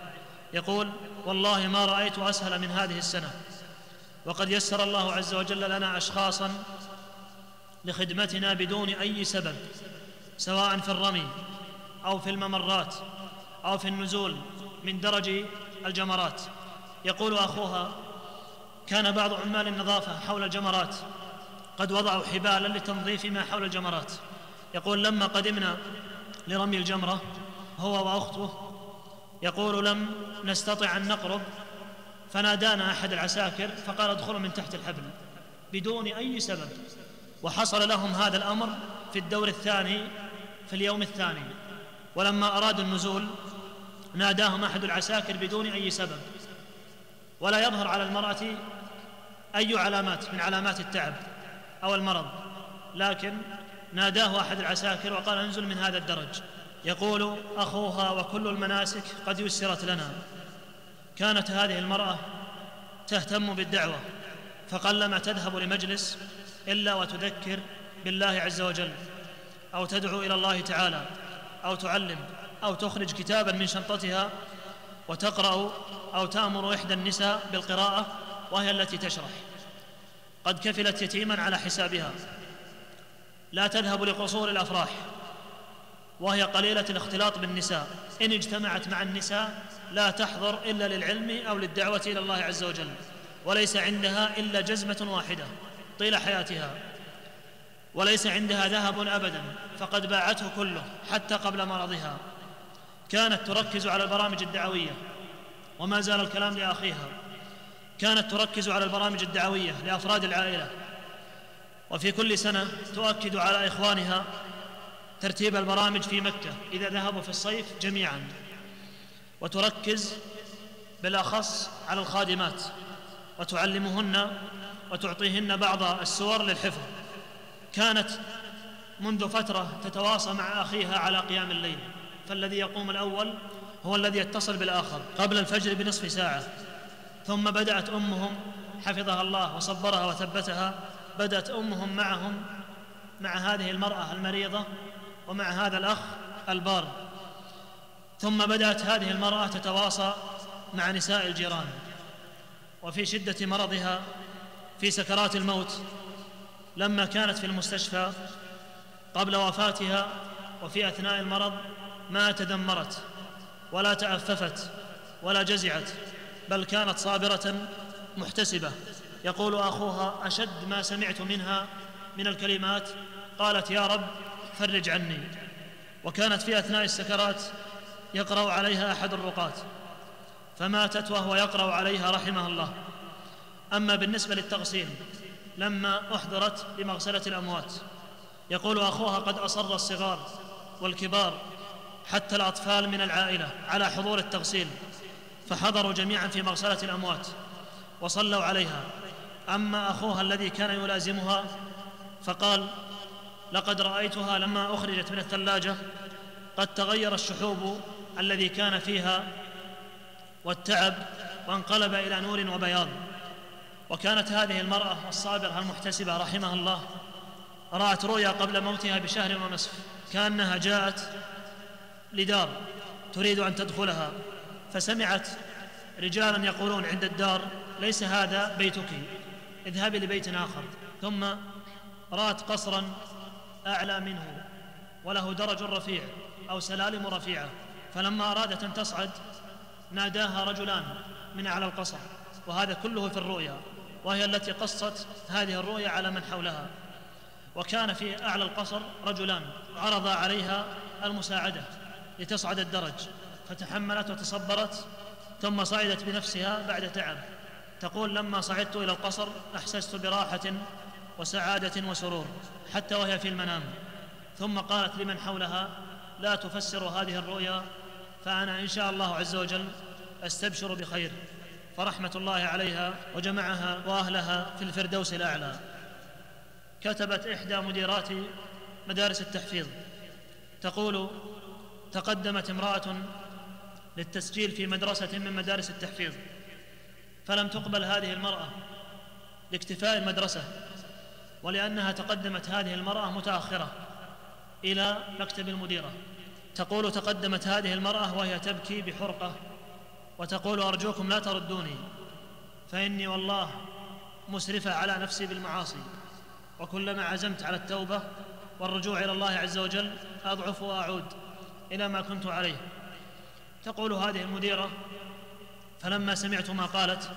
يقول والله ما رأيت أسهل من هذه السنة. وقد يسر الله عز وجل لنا اشخاصا لخدمتنا بدون أي سبب سواء في الرمي أو في الممرات أو في النزول من درج الجمرات. يقول أخوها كان بعض عمال النظافة حول الجمرات قد وضعوا حبالا لتنظيف ما حول الجمرات. يقول لما قدمنا لرمي الجمرة هو وأخته يقول لم نستطع أن نقرب فنادانا أحد العساكر فقال ادخلوا من تحت الحبل بدون أي سبب. وحصل لهم هذا الأمر في الدور الثاني في اليوم الثاني. ولما أرادوا النزول ناداهم أحد العساكر بدون أي سبب. ولا يظهر على المرأة أي علامات من علامات التعب أو المرض لكن ناداه أحد العساكر وقال انزل من هذا الدرج. يقول أخوها وكل المناسك قد يسرت لنا. كانت هذه المرأة تهتم بالدعوة فقلما تذهب لمجلس إلا وتذكر بالله عز وجل أو تدعو إلى الله تعالى أو تعلم أو تخرج كتابا من شنطتها وتقرأ أو تأمر إحدى النساء بالقراءة وهي التي تشرح. قد كفلت يتيما على حسابها. لا تذهب لقصور الأفراح. وهي قليلة الاختلاط بالنساء. إن اجتمعت مع النساء لا تحضر إلا للعلم أو للدعوة إلى الله عز وجل وليس عندها إلا جزمة واحدة طيل حياتها وليس عندها ذهب ابدا فقد باعته كله حتى قبل مرضها. كانت تركز على البرامج الدعوية وما زال الكلام لأخيها. كانت تركز على البرامج الدعوية لأفراد العائلة وفي كل سنة تؤكد على إخوانها ترتيب البرامج في مكة. إذا ذهبوا في الصيف جميعا. وتركز بالأخص على الخادمات. وتعلمهن وتعطيهن بعض السور للحفظ. كانت منذ فترة تتواصى مع أخيها على قيام الليل. فالذي يقوم الأول هو الذي يتصل بالآخر. قبل الفجر بنصف ساعة. ثم بدأت أمهم حفظها الله وصبرها وثبتها بدأت أمهم معهم مع هذه المرأة المريضة ومع هذا الأخ البار. ثم بدأت هذه المرأة تتواصى مع نساء الجيران وفي شدة مرضها في سكرات الموت لما كانت في المستشفى قبل وفاتها وفي أثناء المرض ما تدمرت ولا تعففت ولا جزعت بل كانت صابرة محتسبة. يقول أخوها أشد ما سمعت منها من الكلمات؟ قالت يا رب فرج عني. وكانت في أثناء السكرات يقرأ عليها أحد الرقاة. فماتت وهو يقرأ عليها رحمه الله. أما بالنسبة للتغسيل لما أحضرت لمغسله الأموات. يقول أخوها قد أصر الصغار والكبار حتى الأطفال من العائلة على حضور التغسيل فحضروا جميعا في مغسلة الأموات وصلوا عليها. أما أخوها الذي كان يلازمها فقال لقد رأيتها لما أخرجت من الثلاجة. قد تغير الشحوب الذي كان فيها والتعب وانقلب إلى نور وبياض. وكانت هذه المرأة الصابرة المحتسبة رحمها الله رأت رؤيا قبل موتها بشهر ونصف كأنها جاءت لدار تريد أن تدخلها. فسمعت رجالا يقولون عند الدار ليس هذا بيتك اذهبي لبيت آخر. ثم رأت قصرا أعلى منه وله درج رفيع أو سلالم رفيعة. فلما أرادت أن تصعد ناداها رجلان من أعلى القصر وهذا كله في الرؤيا وهي التي قصت هذه الرؤيا على من حولها. وكان في أعلى القصر رجلان عرضا عليها المساعدة لتصعد الدرج. فتحملت وتصبرت ثم صعدت بنفسها بعد تعب. تقول لما صعدت إلى القصر أحسست براحة وسعادة وسرور حتى وهي في المنام. ثم قالت لمن حولها لا تفسر هذه الرؤيا فأنا إن شاء الله عز وجل أستبشر بخير. فرحمة الله عليها وجمعها وأهلها في الفردوس الأعلى. كتبت إحدى مديرات مدارس التحفيظ. تقول تقدمت امرأة للتسجيل في مدرسة من مدارس التحفيظ فلم تقبل هذه المرأة لاكتفاء المدرسة. ولأنها تقدمت هذه المرأة متأخرة إلى مكتب المديرة. تقول تقدمت هذه المرأة وهي تبكي بحرقة وتقول أرجوكم لا تردوني فإني والله مسرفة على نفسي بالمعاصي وكلما عزمت على التوبة والرجوع إلى الله عز وجل أضعف وأعود إلى ما كنت عليه. تقول هذه المديرة فلما سمعت ما قالت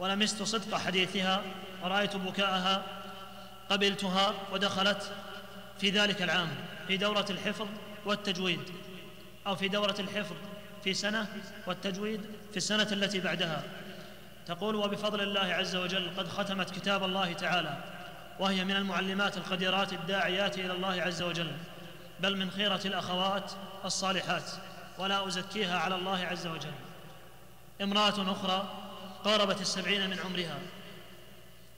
ولمست صدق حديثها ورأيت بكاءها قبلتها ودخلت في ذلك العام في دورة الحفظ والتجويد أو في دورة الحفظ في سنة والتجويد في السنة التي بعدها. تقول وبفضل الله عز وجل قد ختمت كتاب الله تعالى وهي من المعلمات القديرات الداعيات إلى الله عز وجل بل من خيرة الأخوات الصالحات ولا أزكيها على الله عز وجل. امرأة أخرى قاربت السبعين من عمرها.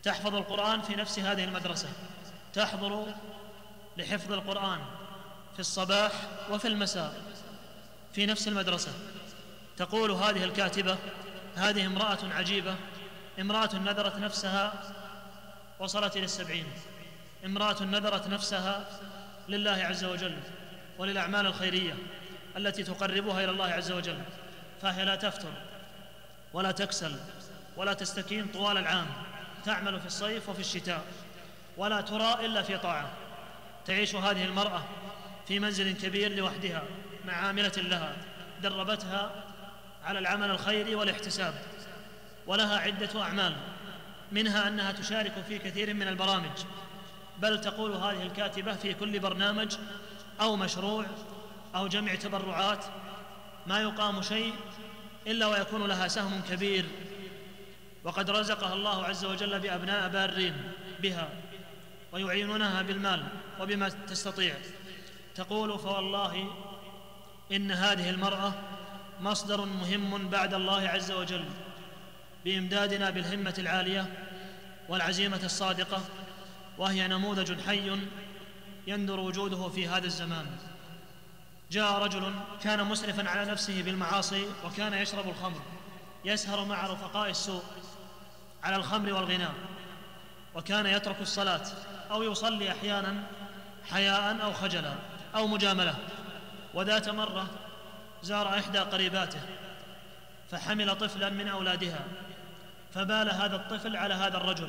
تحفظ القرآن في نفس هذه المدرسة. تحضر لحفظ القرآن في الصباح وفي المساء في نفس المدرسة. تقول هذه الكاتبة هذه امرأة عجيبة امرأة نذرت نفسها وصلت إلى السبعين. امرأة نذرت نفسها لله عز وجل وللأعمال الخيرية التي تقربها إلى الله عز وجل. فهي لا تفتر ولا تكسل ولا تستكين طوال العام. تعمل في الصيف وفي الشتاء ولا ترى إلا في طاعة. تعيش هذه المرأة في منزل كبير لوحدها مع عاملة لها دربتها على العمل الخيري والاحتساب ولها عدة أعمال منها أنها تشارك في كثير من البرامج. بل تقول هذه الكاتبة في كل برنامج أو مشروع أو جمع تبرعات ما يقام شيء إلا ويكون لها سهم كبير وقد رزقها الله عز وجل بأبناء بارين بها ويعينونها بالمال وبما تستطيع. تقول فوالله إن هذه المرأة مصدر مهم بعد الله عز وجل بإمدادنا بالهمة العالية والعزيمة الصادقة وهي نموذج حي يندر وجوده في هذا الزمان. جاء رجل كان مسرفا على نفسه بالمعاصي وكان يشرب الخمر يسهر مع رفقاء السوء على الخمر والغناء وكان يترك الصلاة أو يصلي أحيانا حياء أو خجلا أو مجاملة. وذات مرة زار إحدى قريباته فحمل طفلا من أولادها فبال هذا الطفل على هذا الرجل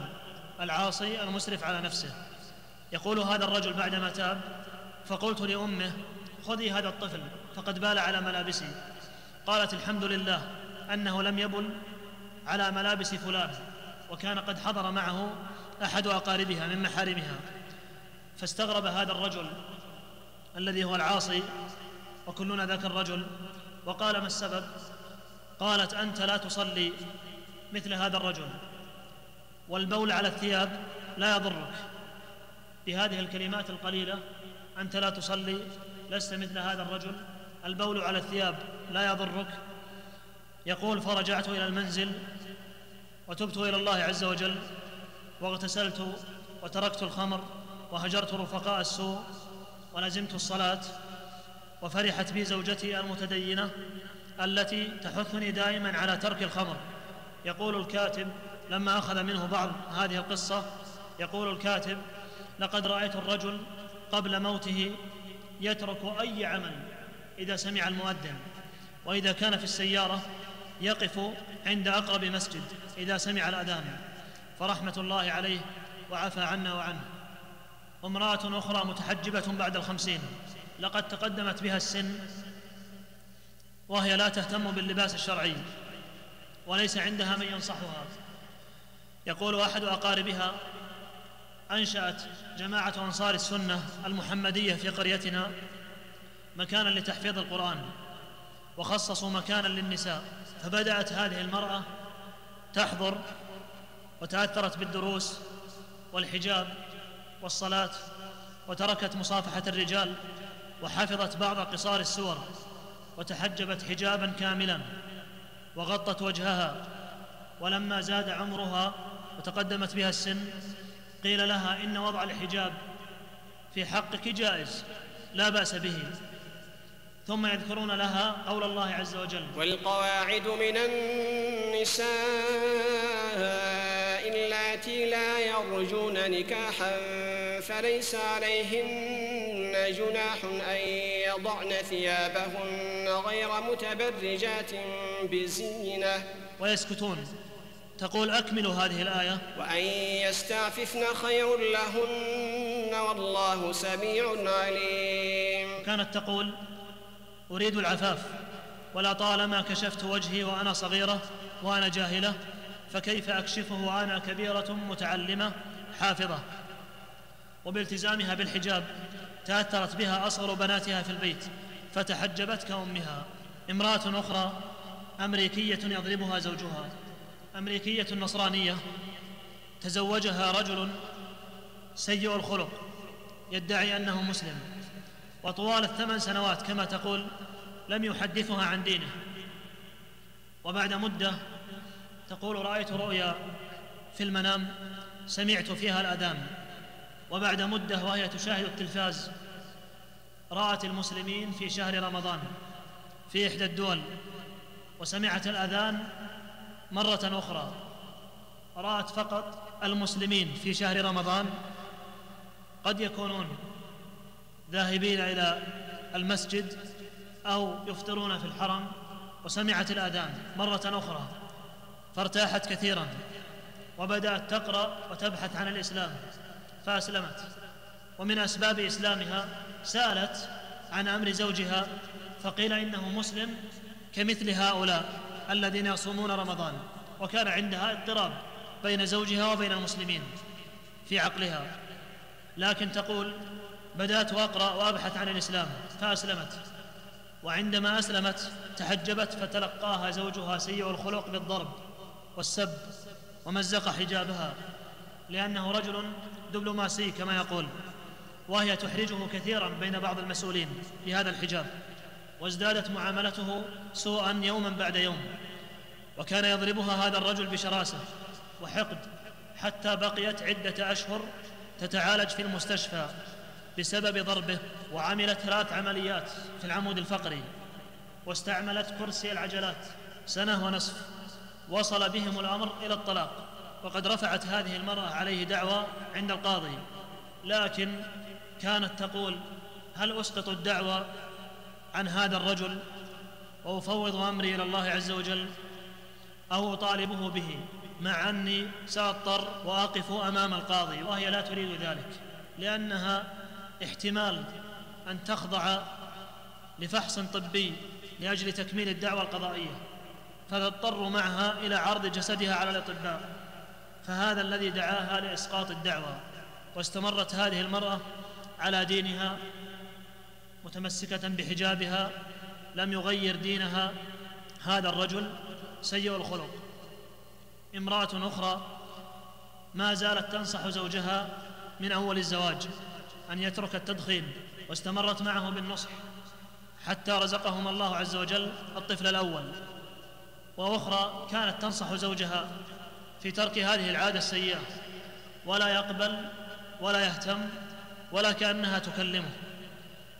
العاصي المسرف على نفسه. يقول هذا الرجل بعدما تاب فقلت لأمه خذي هذا الطفل فقد بال على ملابسي. قالت الحمد لله أنه لم يبل على ملابس فلان. وكان قد حضر معه أحد أقاربها من محارمها فاستغرب هذا الرجل الذي هو العاصي وكلنا ذاك الرجل وقال ما السبب؟ قالت أنت لا تصلي مثل هذا الرجل والبول على الثياب لا يضرك. بهذه الكلمات القليلة أنت لا تصلي لست مثل هذا الرجل البول على الثياب لا يضرك. يقول فرجعت إلى المنزل وتبت إلى الله عز وجل واغتسلت وتركت الخمر وهجرت رفقاء السوء ولزمت الصلاة وفرحت بي زوجتي المتدينة التي تحثني دائما على ترك الخمر. يقول الكاتب لما أخذ منه بعض هذه القصة يقول الكاتب لقد رأيت الرجل قبل موته يترك أي عمل إذا سمع المؤذن وإذا كان في السيارة يقف عند أقرب مسجد إذا سمع الأذان. فرحمة الله عليه وعفى عنا وعنه. امرأة أخرى متحجبة بعد الخمسين. لقد تقدمت بها السن وهي لا تهتم باللباس الشرعي وليس عندها من ينصحها. يقول أحد أقاربها أنشأت جماعة أنصار السنة المحمدية في قريتنا مكانا لتحفيظ القرآن وخصصوا مكانا للنساء. فبدأت هذه المرأة تحضر وتأثرت بالدروس والحجاب والصلاة وتركت مصافحة الرجال وحفظت بعض قصار السور وتحجبت حجابا كاملا وغطت وجهها ولما زاد عمرها وتقدمت بها السن قيل لها إن وضع الحجاب في حقك جائز لا بأس به. ثم يذكرون لها قول الله عز وجل. والقواعد من النساء اللاتي لا يرجون نكاحا فليس عليهن جناح أن يضعن ثيابهن غير متبرجات بزينة. ويسكتون. تقول اكملوا هذه الآية. وأن يستعففن خير لهن والله سميع عليم. كانت تقول أريد العفاف ولطالما كشفت وجهي وأنا صغيرة وأنا جاهلة فكيف أكشفه وأنا كبيرة متعلمة حافظة؟ وبالتزامها بالحجاب تأثرت بها أصغر بناتها في البيت فتحجبت كامها امرأة أخرى أمريكية يضربها زوجها أمريكية نصرانية. تزوجها رجل سيء الخلق يدعي أنه مسلم. وطوال الثمان سنوات كما تقول لم يحدثها عن دينه. وبعد مدة تقول رأيت رؤيا في المنام سمعت فيها الأذان. وبعد مدة وهي تشاهد التلفاز رأت المسلمين في شهر رمضان في إحدى الدول وسمعت الأذان مرة أخرى. رأت فقط المسلمين في شهر رمضان. قد يكونون ذاهبين إلى المسجد أو يفطرون في الحرم وسمعت الآذان مرة أخرى فارتاحت كثيرا وبدأت تقرأ وتبحث عن الإسلام فأسلمت. ومن أسباب إسلامها سألت عن أمر زوجها فقيل إنه مسلم كمثل هؤلاء الذين يصومون رمضان وكان عندها اضطراب بين زوجها وبين المسلمين في عقلها. لكن تقول بدأت اقرا وأبحث عن الإسلام فأسلمت. وعندما أسلمت تحجبت فتلقاها زوجها سيء الخلق بالضرب والسب ومزق حجابها لأنه رجل دبلوماسي كما يقول وهي تحرجه كثيرا بين بعض المسؤولين بهذا الحجاب. وازدادت معاملته سوءا يوما بعد يوم. وكان يضربها هذا الرجل بشراسة وحقد حتى بقيت عدة أشهر تتعالج في المستشفى. بسبب ضربه وعملت ثلاث عمليات في العمود الفقري واستعملت كرسي العجلات سنة ونصف وصل بهم الأمر إلى الطلاق. وقد رفعت هذه المرأة عليه دعوى عند القاضي. لكن كانت تقول هل أسقط الدعوى عن هذا الرجل وأفوض أمري إلى الله عز وجل؟ أو أطالبه به مع أني سأضطر وأقف أمام القاضي وهي لا تريد ذلك لأنها احتمال أن تخضع لفحص طبي لأجل تكميل الدعوة القضائية فتضطر معها إلى عرض جسدها على الأطباء. فهذا الذي دعاها لإسقاط الدعوة واستمرت هذه المرأة على دينها متمسكة بحجابها لم يغير دينها هذا الرجل سيء الخلق. امرأة أخرى ما زالت تنصح زوجها من أول الزواج. أن يترك التدخين واستمرت معه بالنصح حتى رزقهما الله عز وجل الطفل الأول. وأخرى كانت تنصح زوجها في ترك هذه العادة السيئة ولا يقبل ولا يهتم ولا كأنها تكلمه.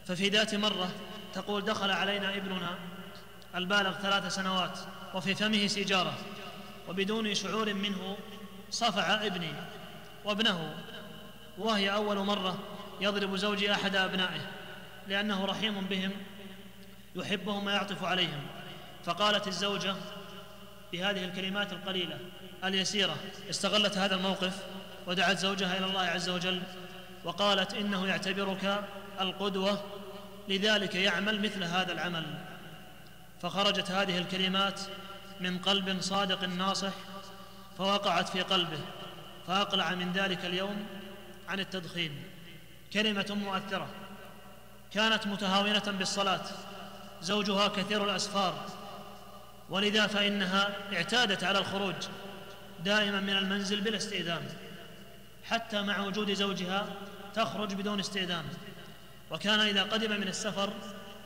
ففي ذات مرة تقول دخل علينا ابننا البالغ ثلاث سنوات وفي فمه سيجارة وبدون شعور منه صفع ابني وابنه وهي أول مرة يضرب زوجي أحد أبنائه لأنه رحيم بهم يحبهم ويعطف عليهم. فقالت الزوجة بهذه الكلمات القليلة اليسيرة استغلت هذا الموقف ودعت زوجها إلى الله عز وجل وقالت إنه يعتبرك القدوة لذلك يعمل مثل هذا العمل. فخرجت هذه الكلمات من قلب صادق ناصح فوقعت في قلبه فأقلع من ذلك اليوم عن التدخين. كلمة مؤثرة كانت متهاونة بالصلاة زوجها كثير الأسفار. ولذا فإنها اعتادت على الخروج دائما من المنزل بلا استئذان حتى مع وجود زوجها تخرج بدون استئذان. وكان إذا قدم من السفر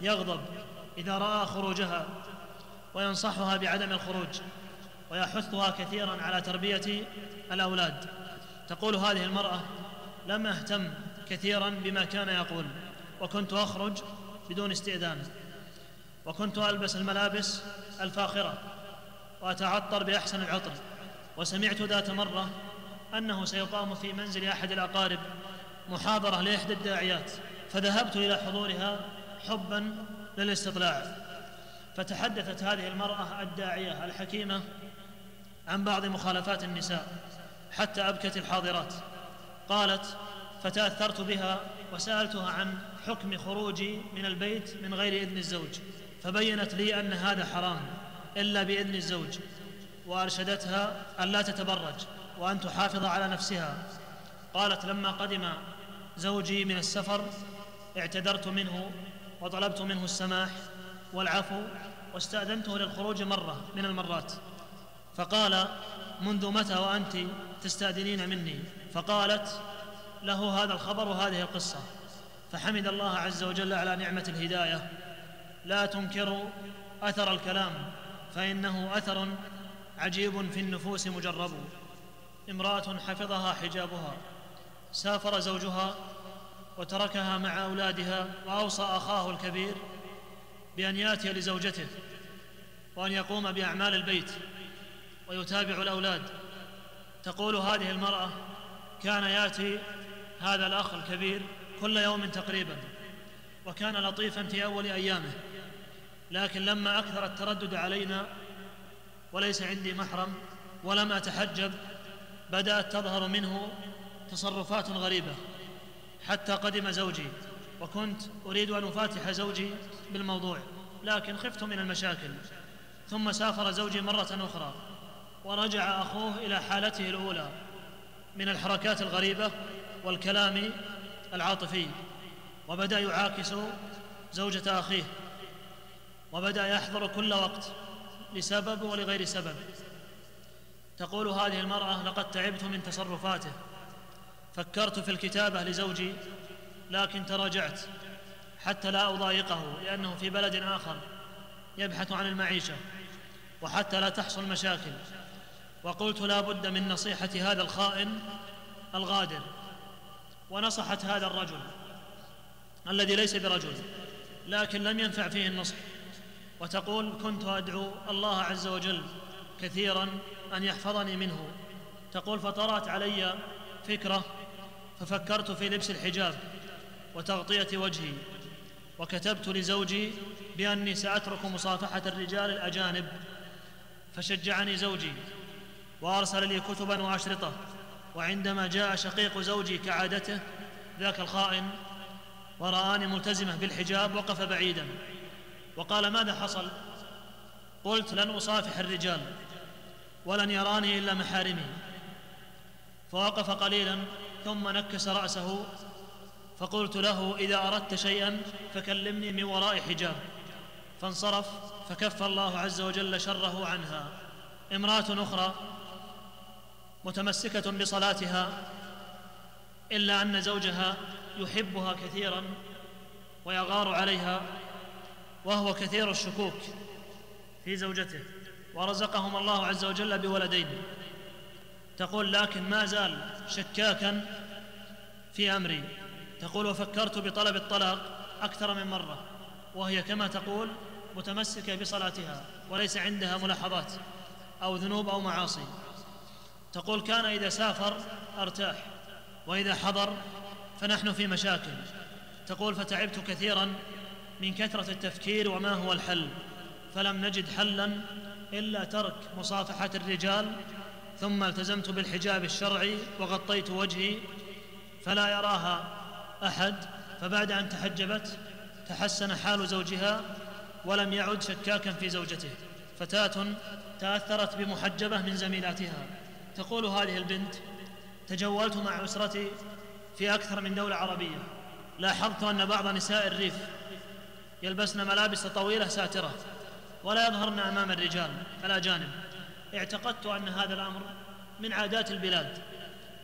يغضب إذا رأى خروجها وينصحها بعدم الخروج ويحثها كثيرا على تربية الأولاد. تقول هذه المرأة لم أهتم كثيرا بما كان يقول وكنت أخرج بدون استئذان وكنت ألبس الملابس الفاخرة وأتعطر بأحسن العطر وسمعت ذات مرة أنه سيقام في منزل أحد الأقارب محاضرة لإحدى الداعيات فذهبت إلى حضورها حبا للاستطلاع. فتحدثت هذه المرأة الداعية الحكيمة عن بعض مخالفات النساء حتى أبكت الحاضرات. قالت فتأثرت بها وسألتها عن حكم خروجي من البيت من غير إذن الزوج فبينت لي أن هذا حرام إلا بإذن الزوج وأرشدتها أن لا تتبرج وأن تحافظ على نفسها. قالت لما قدم زوجي من السفر اعتذرت منه وطلبت منه السماح والعفو واستأذنته للخروج مرة من المرات. فقال منذ متى وأنت تستأذنين مني؟ فقالت له هذا الخبر وهذه القصة. فحمد الله عز وجل على نعمة الهداية. لا تنكروا أثر الكلام فإنه أثر عجيب في النفوس مجرب. امرأة حفظها حجابها سافر زوجها وتركها مع أولادها وأوصى أخاه الكبير بأن يأتي لزوجته وأن يقوم بأعمال البيت ويتابع الأولاد. تقول هذه المرأة كان يأتي هذا الأخ الكبير كل يوم تقريبا وكان لطيفا في أول أيامه. لكن لما أكثر التردد علينا وليس عندي محرم ولم أتحجب بدأت تظهر منه تصرفات غريبة. حتى قدم زوجي وكنت أريد أن أفاتح زوجي بالموضوع لكن خفت من المشاكل. ثم سافر زوجي مرة أخرى ورجع أخوه إلى حالته الأولى. من الحركات الغريبة والكلام العاطفي وبدأ يعاكس زوجة أخيه وبدأ يحضر كل وقت لسبب ولغير سبب. تقول هذه المرأة لقد تعبت من تصرفاته فكرت في الكتابة لزوجي لكن تراجعت حتى لا أضايقه لأنه في بلد آخر يبحث عن المعيشة وحتى لا تحصل مشاكل. وقلت لا بد من نصيحة هذا الخائن الغادر. ونصحت هذا الرجل الذي ليس برجل لكن لم ينفع فيه النصح. وتقول كنت أدعو الله عز وجل كثيرا أن يحفظني منه. تقول فطرات علي فكرة ففكرت في لبس الحجاب وتغطية وجهي وكتبت لزوجي بأني سأترك مصافحة الرجال الأجانب فشجعني زوجي وأرسل لي كتبا وأشرطة وعندما جاء شقيق زوجي كعادته ذاك الخائن ورآني ملتزمة بالحجاب وقف بعيدا وقال ماذا حصل؟ قلت لن أصافح الرجال ولن يراني إلا محارمي. فوقف قليلا ثم نكس رأسه فقلت له إذا أردت شيئا فكلمني من وراء حجاب. فانصرف فكف الله عز وجل شره عنها. امرأة أخرى متمسكة بصلاتها إلا أن زوجها يحبها كثيرا ويغار عليها وهو كثير الشكوك في زوجته ورزقهم الله عز وجل بولدين. تقول لكن ما زال شكاكا في أمري. تقول وفكرت بطلب الطلاق أكثر من مرة. وهي كما تقول متمسكة بصلاتها وليس عندها ملاحظات أو ذنوب أو معاصي. تقول كان إذا سافر أرتاح وإذا حضر فنحن في مشاكل. تقول فتعبت كثيرا من كثرة التفكير وما هو الحل. فلم نجد حلا إلا ترك مصافحة الرجال ثم التزمت بالحجاب الشرعي وغطيت وجهي فلا يراها أحد. فبعد أن تحجبت تحسن حال زوجها ولم يعد شكاكا في زوجته. فتاة تأثرت بمحجبة من زميلاتها. تقول هذه البنت تجولت مع أسرتي في أكثر من دولة عربية. لاحظت أن بعض نساء الريف يلبسن ملابس طويلة ساترة ولا يظهرن أمام الرجال. الاجانب اعتقدت أن هذا الأمر من عادات البلاد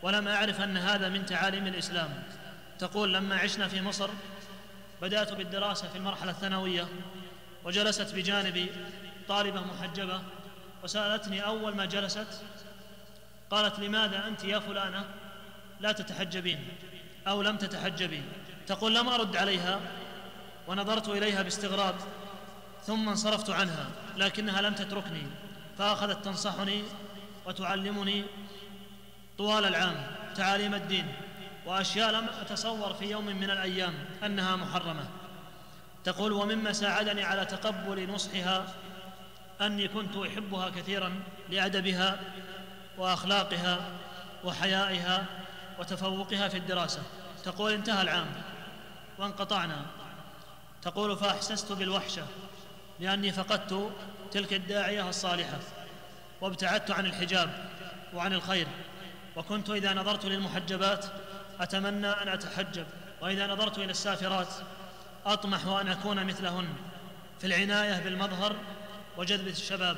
ولم أعرف أن هذا من تعاليم الإسلام. تقول لما عشنا في مصر بدأت بالدراسة في المرحلة الثانوية وجلست بجانبي طالبة محجبة وسألتني أول ما جلست قالت لماذا أنت يا فلانة؟ لا تتحجبين. أو لم تتحجبي تقول لم أرد عليها ونظرت إليها باستغراب ثم انصرفت عنها لكنها لم تتركني فأخذت تنصحني وتعلمني طوال العام تعاليم الدين وأشياء لم أتصور في يوم من الأيام أنها محرمة. تقول ومما ساعدني على تقبل نصحها أني كنت أحبها كثيرا لأدبها وأخلاقها وحيائها وتفوقها في الدراسة. تقول انتهى العام وانقطعنا. تقول فأحسست بالوحشة لأني فقدت تلك الداعية الصالحة وابتعدت عن الحجاب وعن الخير. وكنت إذا نظرت للمحجبات أتمنى أن أتحجب وإذا نظرت إلى السافرات أطمح ان أكون مثلهن في العناية بالمظهر وجذب الشباب.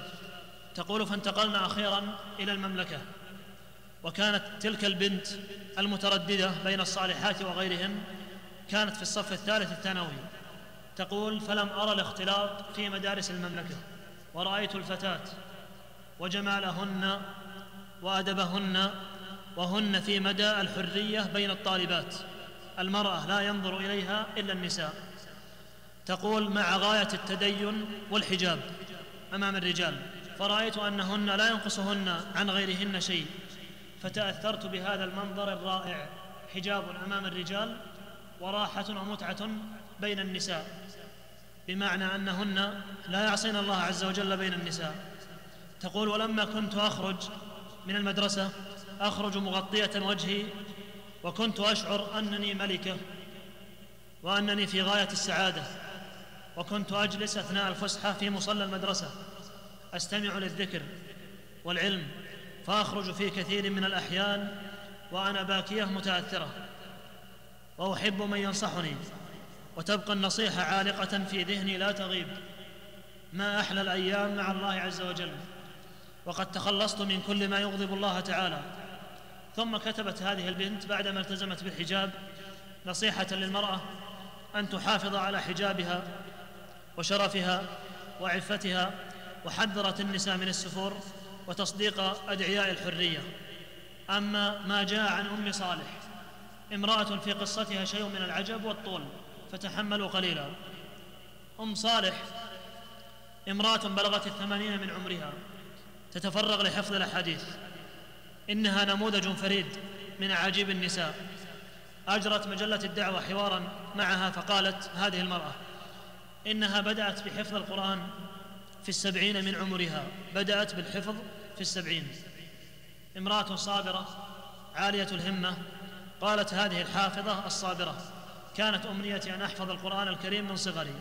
تقول فانتقلنا أخيرا إلى المملكة. وكانت تلك البنت المترددة بين الصالحات وغيرهن كانت في الصف الثالث الثانوي. تقول فلم أرى الاختلاط في مدارس المملكة ورأيت الفتاة وجمالهن وأدبهن وهن في مدى الحرية بين الطالبات المرأة لا ينظر إليها إلا النساء. تقول مع غاية التدين والحجاب أمام الرجال. فرأيت أنهن لا ينقصهن عن غيرهن شيء فتأثرت بهذا المنظر الرائع. حجاب أمام الرجال وراحة ومتعة بين النساء بمعنى أنهن لا يعصين الله عز وجل بين النساء. تقول ولما كنت أخرج من المدرسة أخرج مغطية وجهي وكنت أشعر أنني ملكة وأنني في غاية السعادة وكنت أجلس أثناء الفسحة في مصلى المدرسة. أستمع للذكر والعلم فأخرج في كثير من الأحيان وأنا باكية متأثرة. وأحب من ينصحني وتبقى النصيحة عالقة في ذهني لا تغيب. ما أحلى الأيام مع الله عز وجل. وقد تخلصت من كل ما يغضب الله تعالى. ثم كتبت هذه البنت بعدما التزمت بالحجاب نصيحة للمرأة أن تحافظ على حجابها وشرفها وعفتها وحذرت النساء من السفور وتصديق أدعياء الحرية. أما ما جاء عن أم صالح امرأة في قصتها شيء من العجب والطول فتحملوا قليلا. أم صالح امرأة بلغت الثمانين من عمرها تتفرغ لحفظ الأحاديث. إنها نموذج فريد من أعاجيب النساء. أجرت مجلة الدعوة حوارا معها فقالت هذه المرأة إنها بدأت بحفظ القرآن في السبعين من عمرها. بدأت بالحفظ في السبعين. امرأة صابرة عالية الهمة قالت هذه الحافظة الصابرة كانت أمنيتي أن أحفظ القرآن الكريم من صغري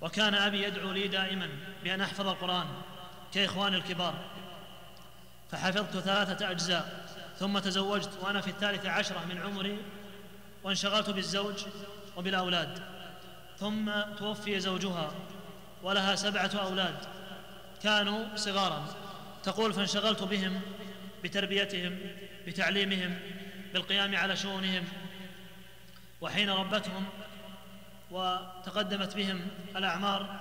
وكان أبي يدعو لي دائما بأن أحفظ القرآن كإخواني الكبار. فحفظت ثلاثة أجزاء ثم تزوجت وأنا في الثالثة عشرة من عمري وانشغلت بالزوج وبالأولاد. ثم توفي زوجها ولها سبعة أولاد كانوا صغارا. تقول فانشغلت بهم بتربيتهم بتعليمهم بالقيام على شؤونهم وحين ربتهم وتقدمت بهم الأعمار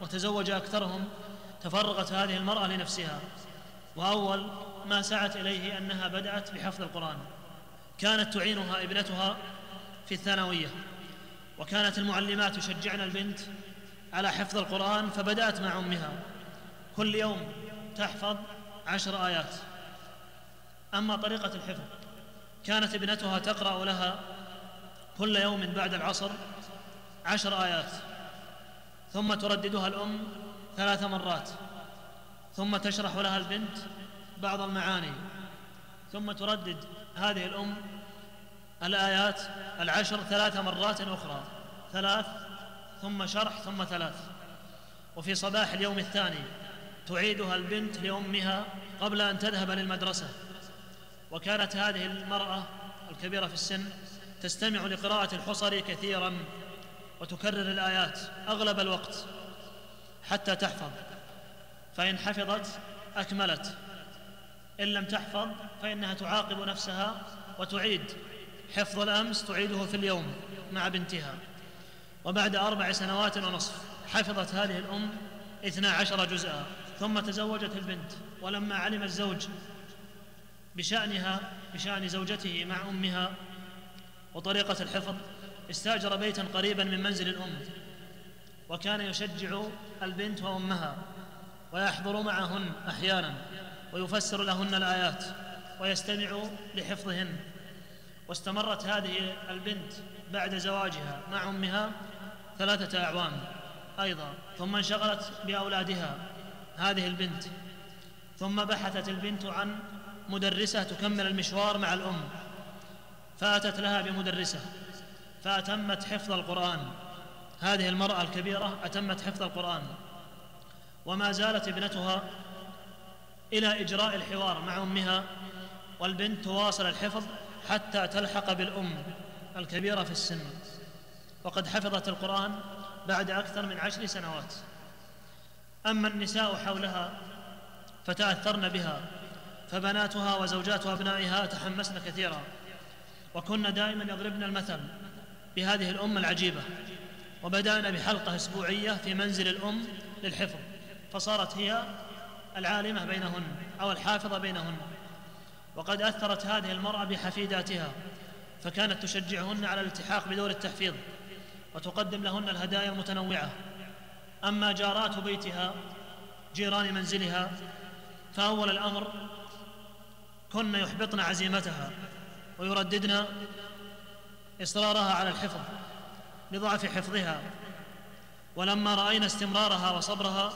وتزوج أكثرهم تفرغت هذه المرأة لنفسها. وأول ما سعت إليه أنها بدأت بحفظ القرآن. كانت تعينها ابنتها في الثانوية وكانت المعلمات يشجعن البنت على حفظ القرآن فبدأت مع أمها. كل يوم تحفظ عشر آيات. أما طريقة الحفظ كانت ابنتها تقرأ لها كل يوم بعد العصر عشر آيات. ثم ترددها الأم ثلاث مرات. ثم تشرح لها البنت بعض المعاني. ثم تردد هذه الأم الآيات العشر ثلاث مرات أخرى. ثلاث ثم شرح ثم ثلاث. وفي صباح اليوم الثاني تعيدها البنت لأمها قبل أن تذهب للمدرسة. وكانت هذه المرأة الكبيرة في السن تستمع لقراءة الحصري كثيرا وتكرر الآيات أغلب الوقت حتى تحفظ. فإن حفظت أكملت. إن لم تحفظ فإنها تعاقب نفسها وتعيد. حفظ الأمس تعيده في اليوم مع بنتها. وبعد أربع سنوات ونصف حفظت هذه الأم اثنا عشر جزءا ثم تزوجت البنت ولما علم الزوج بشأنها بشأن زوجته مع أمها وطريقة الحفظ استاجر بيتا قريبا من منزل الأم وكان يشجع البنت وأمها ويحضر معهن أحيانا ويفسر لهن الآيات ويستمع لحفظهن. واستمرت هذه البنت بعد زواجها مع أمها ثلاثة أعوام أيضا ثم انشغلت بأولادها هذه البنت ثم بحثت البنت عن مدرسة تكمل المشوار مع الأم فأتت لها بمدرسة فأتمت حفظ القرآن. هذه المرأة الكبيرة أتمت حفظ القرآن. وما زالت ابنتها إلى إجراء الحوار مع أمها والبنت تواصل الحفظ حتى تلحق بالأم الكبيرة في السن. وقد حفظت القرآن بعد أكثر من عشر سنوات. أما النساء حولها فتأثرن بها فبناتها وزوجات أبنائها تحمسن كثيرا. وكن دائما يضربن المثل بهذه الام العجيبة. وبدانا بحلقة أسبوعية في منزل الأم للحفظ. فصارت هي العالمة بينهن أو الحافظه بينهن. وقد أثرت هذه المرأة بحفيداتها فكانت تشجعهن على الالتحاق بدور التحفيظ. وتقدم لهن الهدايا المتنوعة. أما جارات بيتها جيران منزلها فأول الأمر كن يحبطن عزيمتها ويرددن إصرارها على الحفظ لضعف حفظها. ولما رأينا استمرارها وصبرها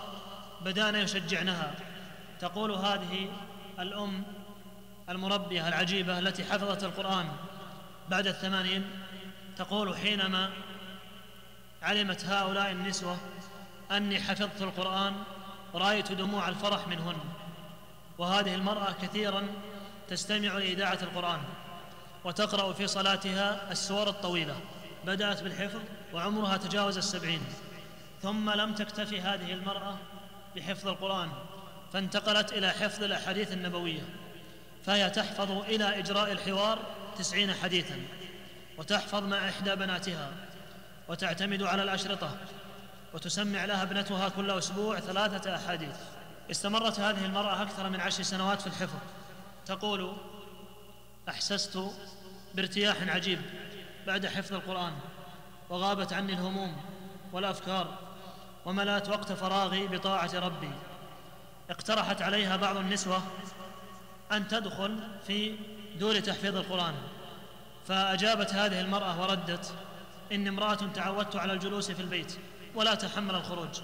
بدأنا يشجعنها. تقول هذه الأم المربية العجيبة التي حفظت القرآن بعد الثمانين تقول حينما علمت هؤلاء النسوة أني حفظت القرآن رأيت دموع الفرح منهن. وهذه المرأة كثيرا تستمع لإذاعة القرآن وتقرأ في صلاتها السور الطويلة. بدأت بالحفظ وعمرها تجاوز السبعين. ثم لم تكتفي هذه المرأة بحفظ القرآن فانتقلت إلى حفظ الأحاديث النبوية. فهي تحفظ إلى إجراء الحوار تسعين حديثا وتحفظ مع إحدى بناتها. وتعتمد على الأشرطة وتسمع لها ابنتها كل أسبوع ثلاثة أحاديث. استمرت هذه المرأة أكثر من عشر سنوات في الحفظ. تقول أحسست بارتياح عجيب بعد حفظ القرآن وغابت عني الهموم والأفكار وملات وقت فراغي بطاعة ربي. اقترحت عليها بعض النسوة أن تدخل في دور تحفيظ القرآن. فأجابت هذه المرأة وردت إني امرأة تعودت على الجلوس في البيت ولا تحمل الخروج.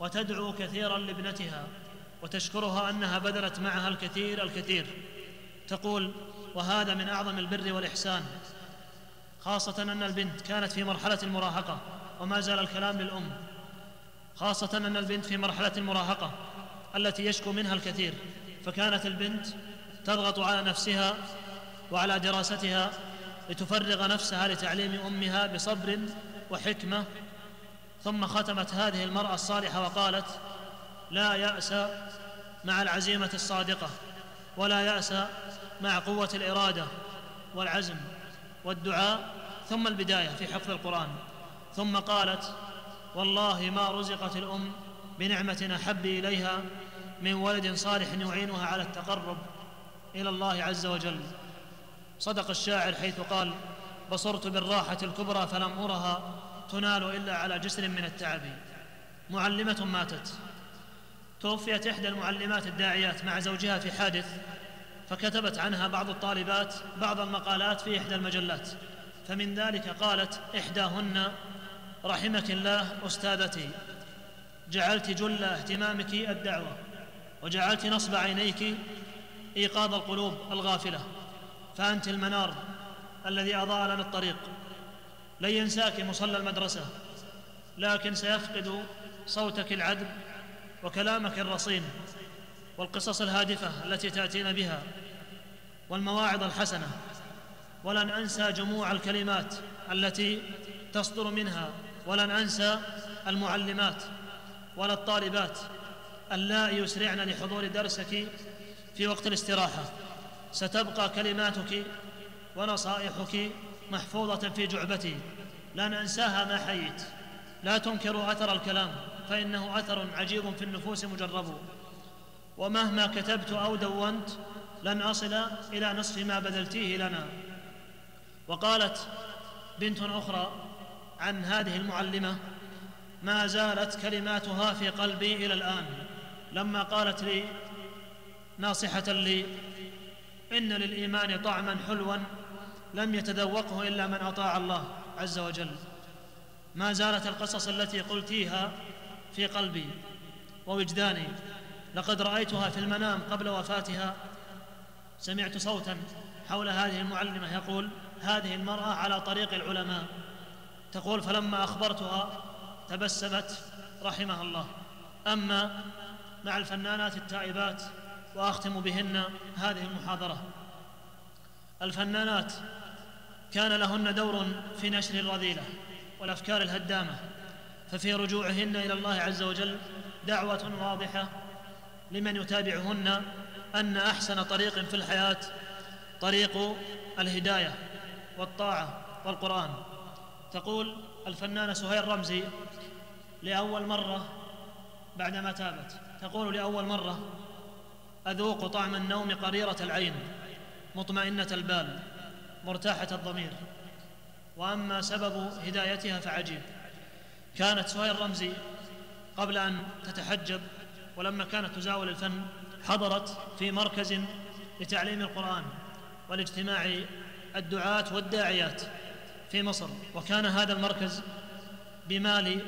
وتدعو كثيرا لابنتها وتشكرها أنها بذلت معها الكثير الكثير. تقول وهذا من أعظم البر والإحسان خاصة أن البنت كانت في مرحلة المراهقة وما زال الكلام للأم. خاصة أن البنت في مرحلة المراهقة التي يشكو منها الكثير فكانت البنت تضغط على نفسها وعلى دراستها لتفرغ نفسها لتعليم أمها بصبر وحكمة. ثم ختمت هذه المرأة الصالحة وقالت لا يأس مع العزيمة الصادقة ولا يأس مع قوة الإرادة والعزم والدعاء. ثم البداية في حفظ القرآن. ثم قالت والله ما رزقت الأم بنعمة أحب إليها من ولد صالح يعينها على التقرب إلى الله عز وجل. صدق الشاعر حيث قال بصرت بالراحة الكبرى فلم ارها تنال إلا على جسر من التعب. معلمة ماتت. توفيت إحدى المعلمات الداعيات مع زوجها في حادث فكتبت عنها بعض الطالبات بعض المقالات في إحدى المجلات. فمن ذلك قالت إحداهن رحمك الله أستاذتي جعلت جل اهتمامك الدعوة وجعلت نصب عينيك إيقاظ القلوب الغافلة. فأنت المنار الذي أضاء لنا الطريق. لن ينساك مصلى المدرسة لكن سيفقد صوتك العذب وكلامك الرصين والقصص الهادفة التي تاتين بها والمواعظ الحسنة. ولن أنسى جموع الكلمات التي تصدر منها ولن أنسى المعلمات ولا الطالبات اللائي يسرعن لحضور درسك في وقت الاستراحة. ستبقى كلماتك ونصائحك محفوظة في جعبتي. لن أنساها ما حييت. لا تنكر أثر الكلام فإنه أثر عجيب في النفوس مجرب. ومهما كتبت أو دونت لن أصل إلى نصف ما بذلتيه لنا. وقالت بنت أخرى عن هذه المعلمة ما زالت كلماتها في قلبي إلى الآن. لما قالت لي ناصحة لي إن للإيمان طعما حلوا لم يتذوقه إلا من أطاع الله عز وجل. ما زالت القصص التي قلتيها في قلبي ووجداني. لقد رأيتها في المنام قبل وفاتها. سمعت صوتا حول هذه المعلمة يقول هذه المرأة على طريق العلماء. تقول فلما أخبرتها تبسمت رحمها الله. أما مع الفنانات التائبات وأختم بهن هذه المحاضرة. الفنانات كان لهن دور في نشر الرذيله والأفكار الهدامة ففي رجوعهن إلى الله عز وجل دعوة واضحة لمن يتابعهن أن أحسن طريق في الحياة طريق الهداية والطاعة والقرآن. تقول الفنانة سهير رمزي لأول مرة بعدما تابت. تقول لأول مرة أذوق طعم النوم قريرة العين مطمئنة البال مرتاحة الضمير. وأما سبب هدايتها فعجيب. كانت سهير رمزي قبل أن تتحجب ولما كانت تزاول الفن حضرت في مركز لتعليم القرآن والاجتماع الدعاة والداعيات في مصر. وكان هذا المركز بمال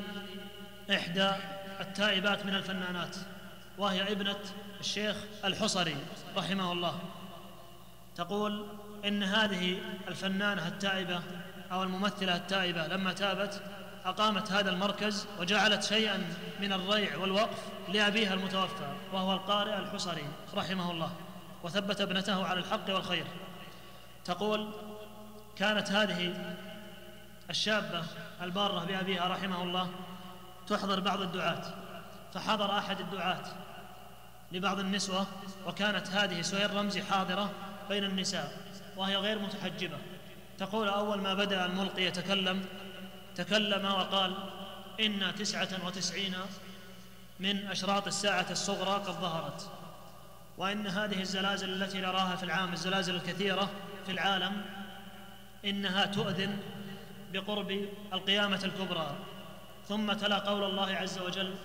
إحدى التائبات من الفنانات. وهي ابنة الشيخ الحصري رحمه الله. تقول إن هذه الفنانة التائبة أو الممثلة التائبة لما تابت أقامت هذا المركز وجعلت شيئا من الريع والوقف لأبيها المتوفى وهو القارئ الحصري رحمه الله وثبت ابنته على الحق والخير. تقول كانت هذه الشابة البارة بأبيها رحمه الله تحضر بعض الدعاة فحضر أحد الدعاة لبعض النسوة وكانت هذه سهير رمزي حاضرة بين النساء وهي غير متحجبة. تقول أول ما بدأ الملقي يتكلم تكلم وقال إن تسعة وتسعين من أشراط الساعة الصغرى قد ظهرت وإن هذه الزلازل التي نراها في العام الزلازل الكثيرة في العالم إنها تؤذن بقرب القيامة الكبرى. ثم تلا قول الله عز وجل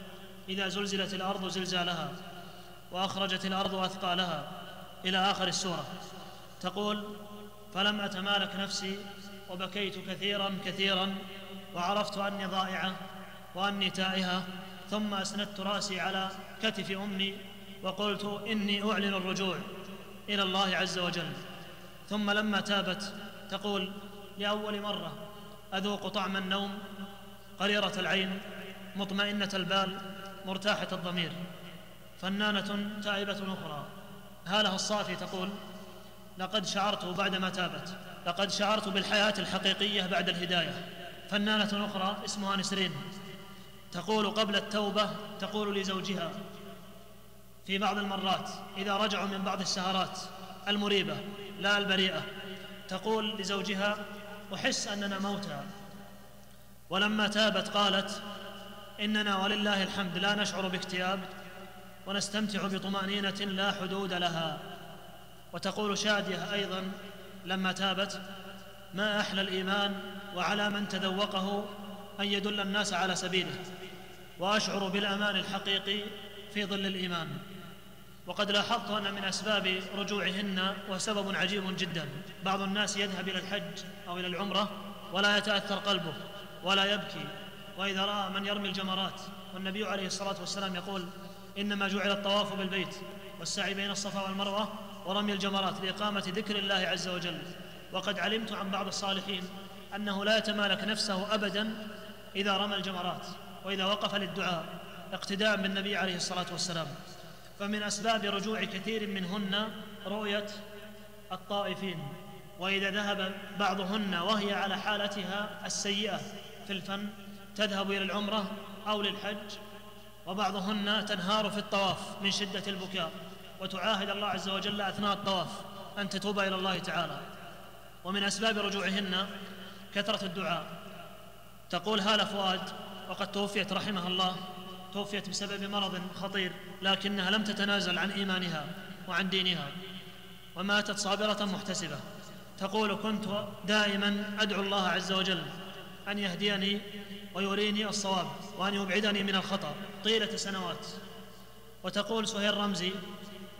إذا زلزلت الأرض زلزالها. وأخرجت الأرض أثقالها إلى آخر السورة. تقول فلم أتمالك نفسي وبكيت كثيرا كثيرا وعرفت أني ضائعة وأني تائهة ثم أسندت رأسي على كتف أمي وقلت إني أعلن الرجوع إلى الله عز وجل. ثم لما تابت تقول لأول مرة أذوق طعم النوم قريرة العين مطمئنة البال مرتاحة الضمير. فنانة تائبة أخرى. هالها الصافي تقول لقد شعرت بعدما تابت لقد شعرت بالحياة الحقيقية بعد الهداية. فنانة أخرى اسمها نسرين تقول قبل التوبة تقول لزوجها في بعض المرات إذا رجعوا من بعض السهرات المريبة لا البريئة تقول لزوجها أحس أننا موتى. ولما تابت قالت إننا ولله الحمد لا نشعر باكتئاب ونستمتع بطمأنينة لا حدود لها. وتقول شادية أيضا لما تابت ما أحلى الإيمان وعلى من تذوقه أن يدل الناس على سبيله. وأشعر بالأمان الحقيقي في ظل الإيمان. وقد لاحظت أن من أسباب رجوعهن وسبب عجيب جدا بعض الناس يذهب إلى الحج أو إلى العمرة ولا يتأثر قلبه ولا يبكي. وإذا رأى من يرمي الجمرات والنبي عليه الصلاة والسلام يقول إنما جعل الطواف بالبيت والسعي بين الصفا والمروة ورمي الجمرات لإقامة ذكر الله عز وجل. وقد علمت عن بعض الصالحين أنه لا يتمالك نفسه أبدا إذا رمى الجمرات وإذا وقف للدعاء اقتداء بالنبي عليه الصلاة والسلام. فمن أسباب رجوع كثير منهن رؤية الطائفين. وإذا ذهب بعضهن وهي على حالتها السيئة في الفن تذهب إلى العمرة أو للحج وبعضهن تنهار في الطواف من شدة البكاء وتعاهد الله عز وجل أثناء الطواف أن تتوب إلى الله تعالى. ومن أسباب رجوعهن كثرة الدعاء. تقول هالة فؤاد وقد توفيت رحمها الله. توفيت بسبب مرض خطير لكنها لم تتنازل عن إيمانها وعن دينها وماتت صابرة محتسبة. تقول كنت دائما أدعو الله عز وجل أن يهديني ويريني الصواب وأن يبعدني من الخطأ طيلة سنوات وتقول سهير رمزي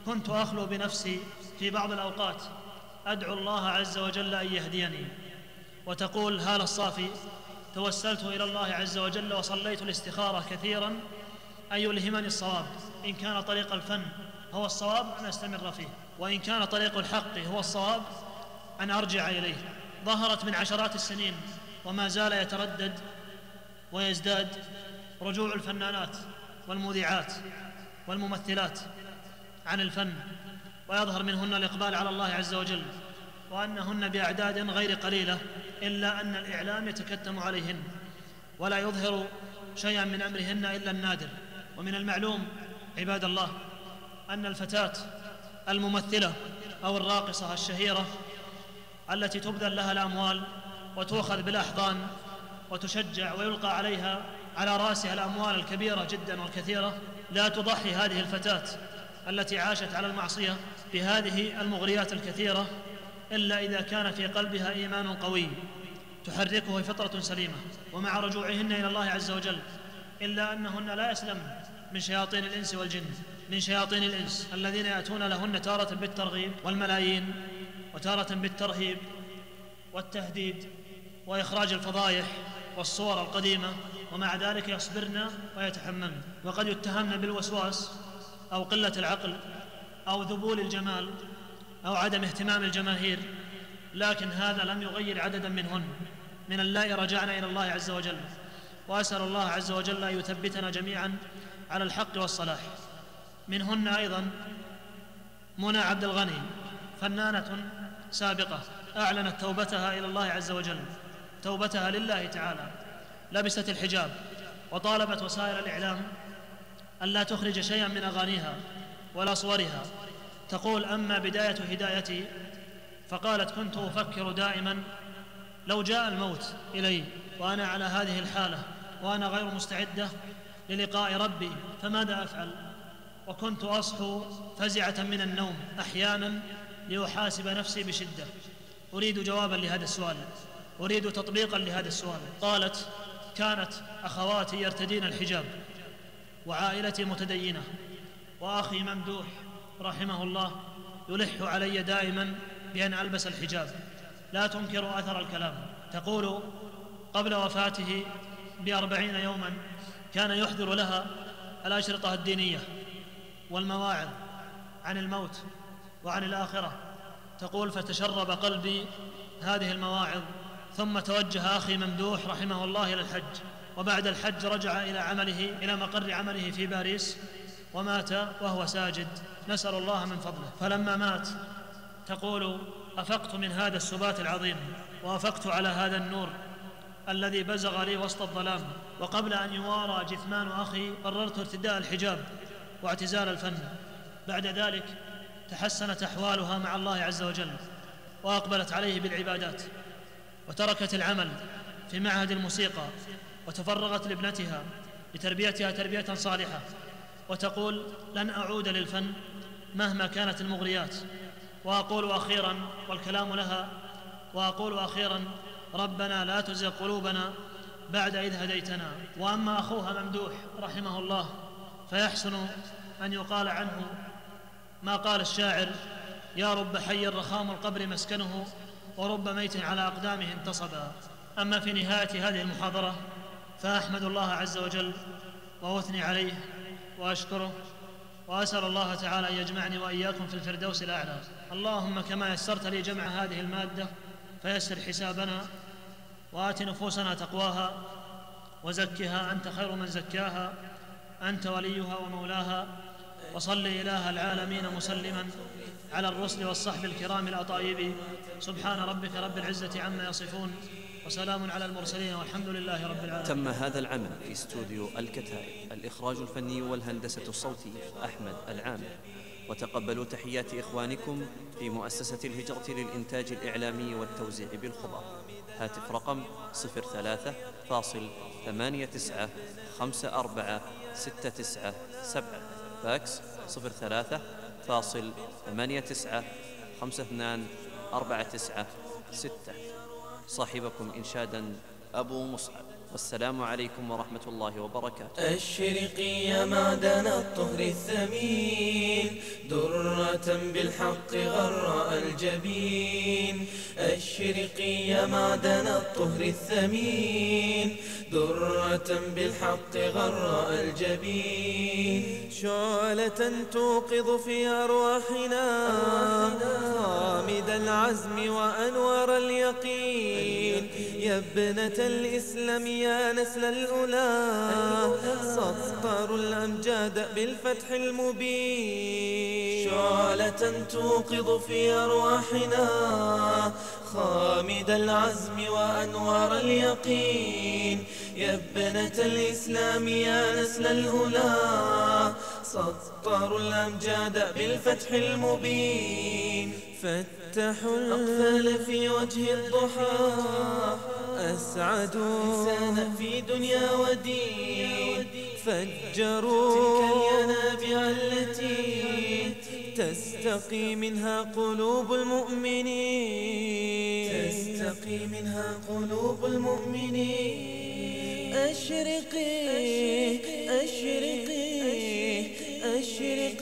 كنت أخلو بنفسي في بعض الأوقات أدعو الله عز وجل أن يهديني. وتقول هاله الصافي توسلت إلى الله عز وجل وصليت الاستخارة كثيرا أن يلهمني الصواب. إن كان طريق الفن هو الصواب أن أستمر فيه. وإن كان طريق الحق هو الصواب أن أرجع إليه. ظهرت من عشرات السنين وما زال يتردد ويزداد رجوع الفنانات والمذيعات والممثلات عن الفن ويظهر منهن الإقبال على الله عز وجل وأنهن بأعداد غير قليلة إلا أن الإعلام يتكتم عليهن ولا يظهر شيئا من أمرهن إلا النادر. ومن المعلوم عباد الله أن الفتاة الممثلة أو الراقصة الشهيرة التي تبذل لها الأموال وتؤخذ بالأحضان وتشجع ويلقى عليها على رأسها الأموال الكبيرة جدا والكثيرة لا تضحي هذه الفتاة التي عاشت على المعصية بهذه المغريات الكثيرة إلا إذا كان في قلبها إيمان قوي تحركه فطرة سليمة ومع رجوعهن إلى الله عز وجل إلا أنهن لا يسلمن من شياطين الإنس والجن من شياطين الإنس الذين يأتون لهن تارة بالترغيب والملايين وتارة بالترهيب والتهديد وإخراج الفضايح والصور القديمة ومع ذلك يصبرن ويتحملن. وقد يتهمن بالوسواس أو قلة العقل أو ذبول الجمال أو عدم اهتمام الجماهير لكن هذا لم يغير عددا منهن. من اللائي رجعنا إلى الله عز وجل. وأسأل الله عز وجل أن يثبتنا جميعا على الحق والصلاح. منهن أيضا منى عبد الغني فنانة سابقة أعلنت توبتها إلى الله عز وجل. توبتها لله تعالى. لبست الحجاب وطالبت وسائل الإعلام الا تخرج شيئا من أغانيها ولا صورها. تقول أما بداية هدايتي فقالت كنت أفكر دائما لو جاء الموت إلي وأنا على هذه الحالة وأنا غير مستعدة للقاء ربي فماذا أفعل؟ وكنت أصحو فزعة من النوم أحيانا لأحاسب نفسي بشدة. أريد جوابا لهذا السؤال. أريد تطبيقا لهذا السؤال. قالت كانت أخواتي يرتدين الحجاب وعائلتي متدينة وأخي ممدوح رحمه الله يلح علي دائما بأن ألبس الحجاب. لا تنكر أثر الكلام. تقول قبل وفاته بأربعين يوما كان يحضر لها الأشرطة الدينية والمواعظ عن الموت وعن الآخرة. تقول فتشرب قلبي هذه المواعظ ثم توجه أخي ممدوح رحمه الله إلى الحج. وبعد الحج رجع إلى عمله إلى مقر عمله في باريس ومات وهو ساجد. نسأل الله من فضله. فلما مات تقول أفقت من هذا السبات العظيم وأفقت على هذا النور الذي بزغ لي وسط الظلام. وقبل أن يوارى جثمان أخي قررت ارتداء الحجاب واعتزال الفن. بعد ذلك تحسنت أحوالها مع الله عز وجل وأقبلت عليه بالعبادات. وتركت العمل في معهد الموسيقى وتفرغت لابنتها لتربيتها تربية صالحة وتقول لن أعود للفن مهما كانت المغريات. وأقول أخيرا والكلام لها وأقول أخيرا ربنا لا تزغ قلوبنا بعد إذ هديتنا. وأما أخوها ممدوح رحمه الله فيحسن أن يقال عنه ما قال الشاعر يا رب حي رخام القبر مسكنه ورب ميت على أقدامه انتصبا. أما في نهاية هذه المحاضرة فأحمد الله عز وجل وأثني عليه وأشكره وأسأل الله تعالى أن يجمعني وإياكم في الفردوس الأعلى. اللهم كما يسرت لي جمع هذه المادة فيسر حسابنا وآت نفوسنا تقواها وزكها أنت خير من زكاها أنت وليها ومولاها وصل إله العالمين مسلما. على الرسل والصحب الكرام الأطايب. سبحان ربك رب العزة عما يصفون وسلام على المرسلين والحمد لله رب العالمين. تم هذا العمل في استوديو الكتائب الإخراج الفني والهندسة الصوتية أحمد العامر وتقبلوا تحيات إخوانكم في مؤسسة الهجرة للإنتاج الإعلامي والتوزيع بالخضر هاتف رقم صفر ثلاثة فاصل ثمانية تسعة خمسة أربعة ستة تسعة سبعة. فاكس صفر ثلاثة فاصل ثمانية تسعة خمسة اثنان أربعة تسعة ستة. صاحبكم إنشادا أبو مصعب. والسلام عليكم ورحمة الله وبركاته. يا معدن الطهر الثمين درة بالحق غراء الجبين. يا معدن الطهر الثمين درة بالحق غراء الجبين. شعلة توقظ في أرواحنا خامد العزم وأنوار اليقين. يا ابنة الإسلام يا نسل الأولى. سطر الأمجاد بالفتح المبين. شعلة توقظ في أرواحنا. خامد العزم وأنوار اليقين. يا ابنة الإسلام يا نسل الهلا سطروا الأمجاد بالفتح المبين. فتحوا الأقفال في وجه الضحى أسعدوا إنسانا في دنيا ودين. فجروا تلك الينابيع التي تستقي منها قلوب المؤمنين. تستقي منها قلوب المؤمنين. أشرقي. أشرقي.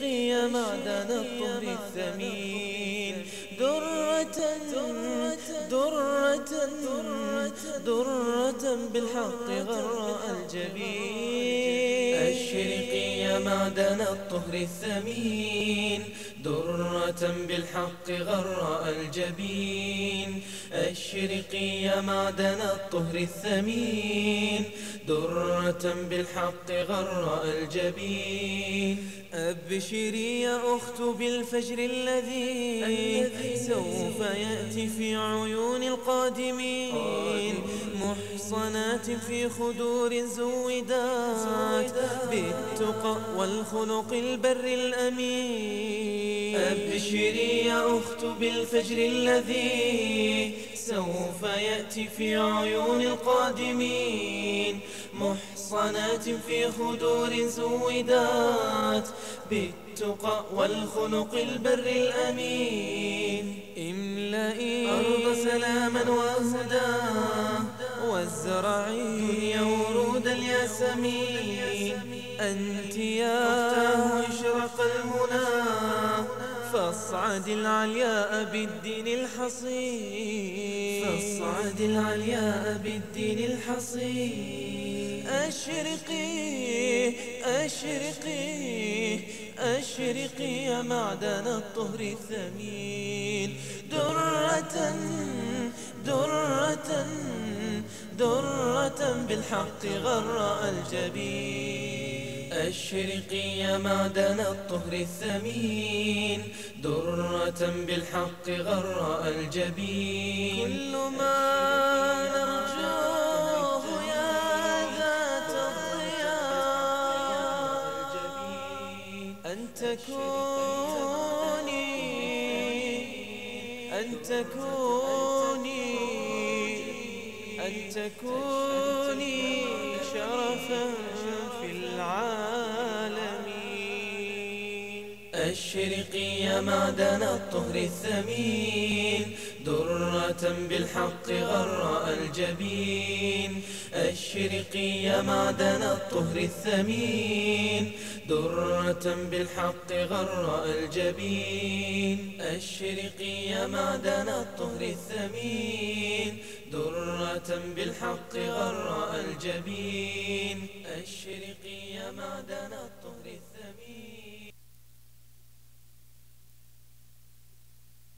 يا معدن الطهر الثمين درة درة درة بالحق غراء الجبين. أشرقي معدن الطهر الثمين بالحق غراء الجبين. أشرقي يا معدن الطهر الثمين. درة بالحق غراء الجبين. أبشري يا أخت بالفجر الذي سوف يأتي في عيون القادمين. محصنات في خدور زودات بالتقى والخلق البر الأمين. أبشري يا أخت بالفجر الذي سوف يأتي في عيون القادمين. محصنات في خدور سودات بالتقى والخلق البر الأمين. املئي أرض سلاما وهدى والزرع دنيا ورود الياسمين أنت يا إشراق المنى. فاصعد العلياء بالدين الحصين. فاصعد العلياء بالدين الحصين. أشرقي أشرقي. أشرقي يا معدن الطهر الثمين. درة درة درة بالحق غراء الجبين. أشرقي يا معدن الطهر الثمين. درة بالحق غراء الجبين. كل ما نرجوه تكوني أن تكوني أن تكوني شرفا في العالمين. أشرقي يا معدن الطهر الثمين. درة بالحق غراء الجبين يا معدن الطهر الثمين. درة بالحق غراء الجبين يا معدن الطهر الثمين. درة بالحق غراء الجبين يا معدن الطهر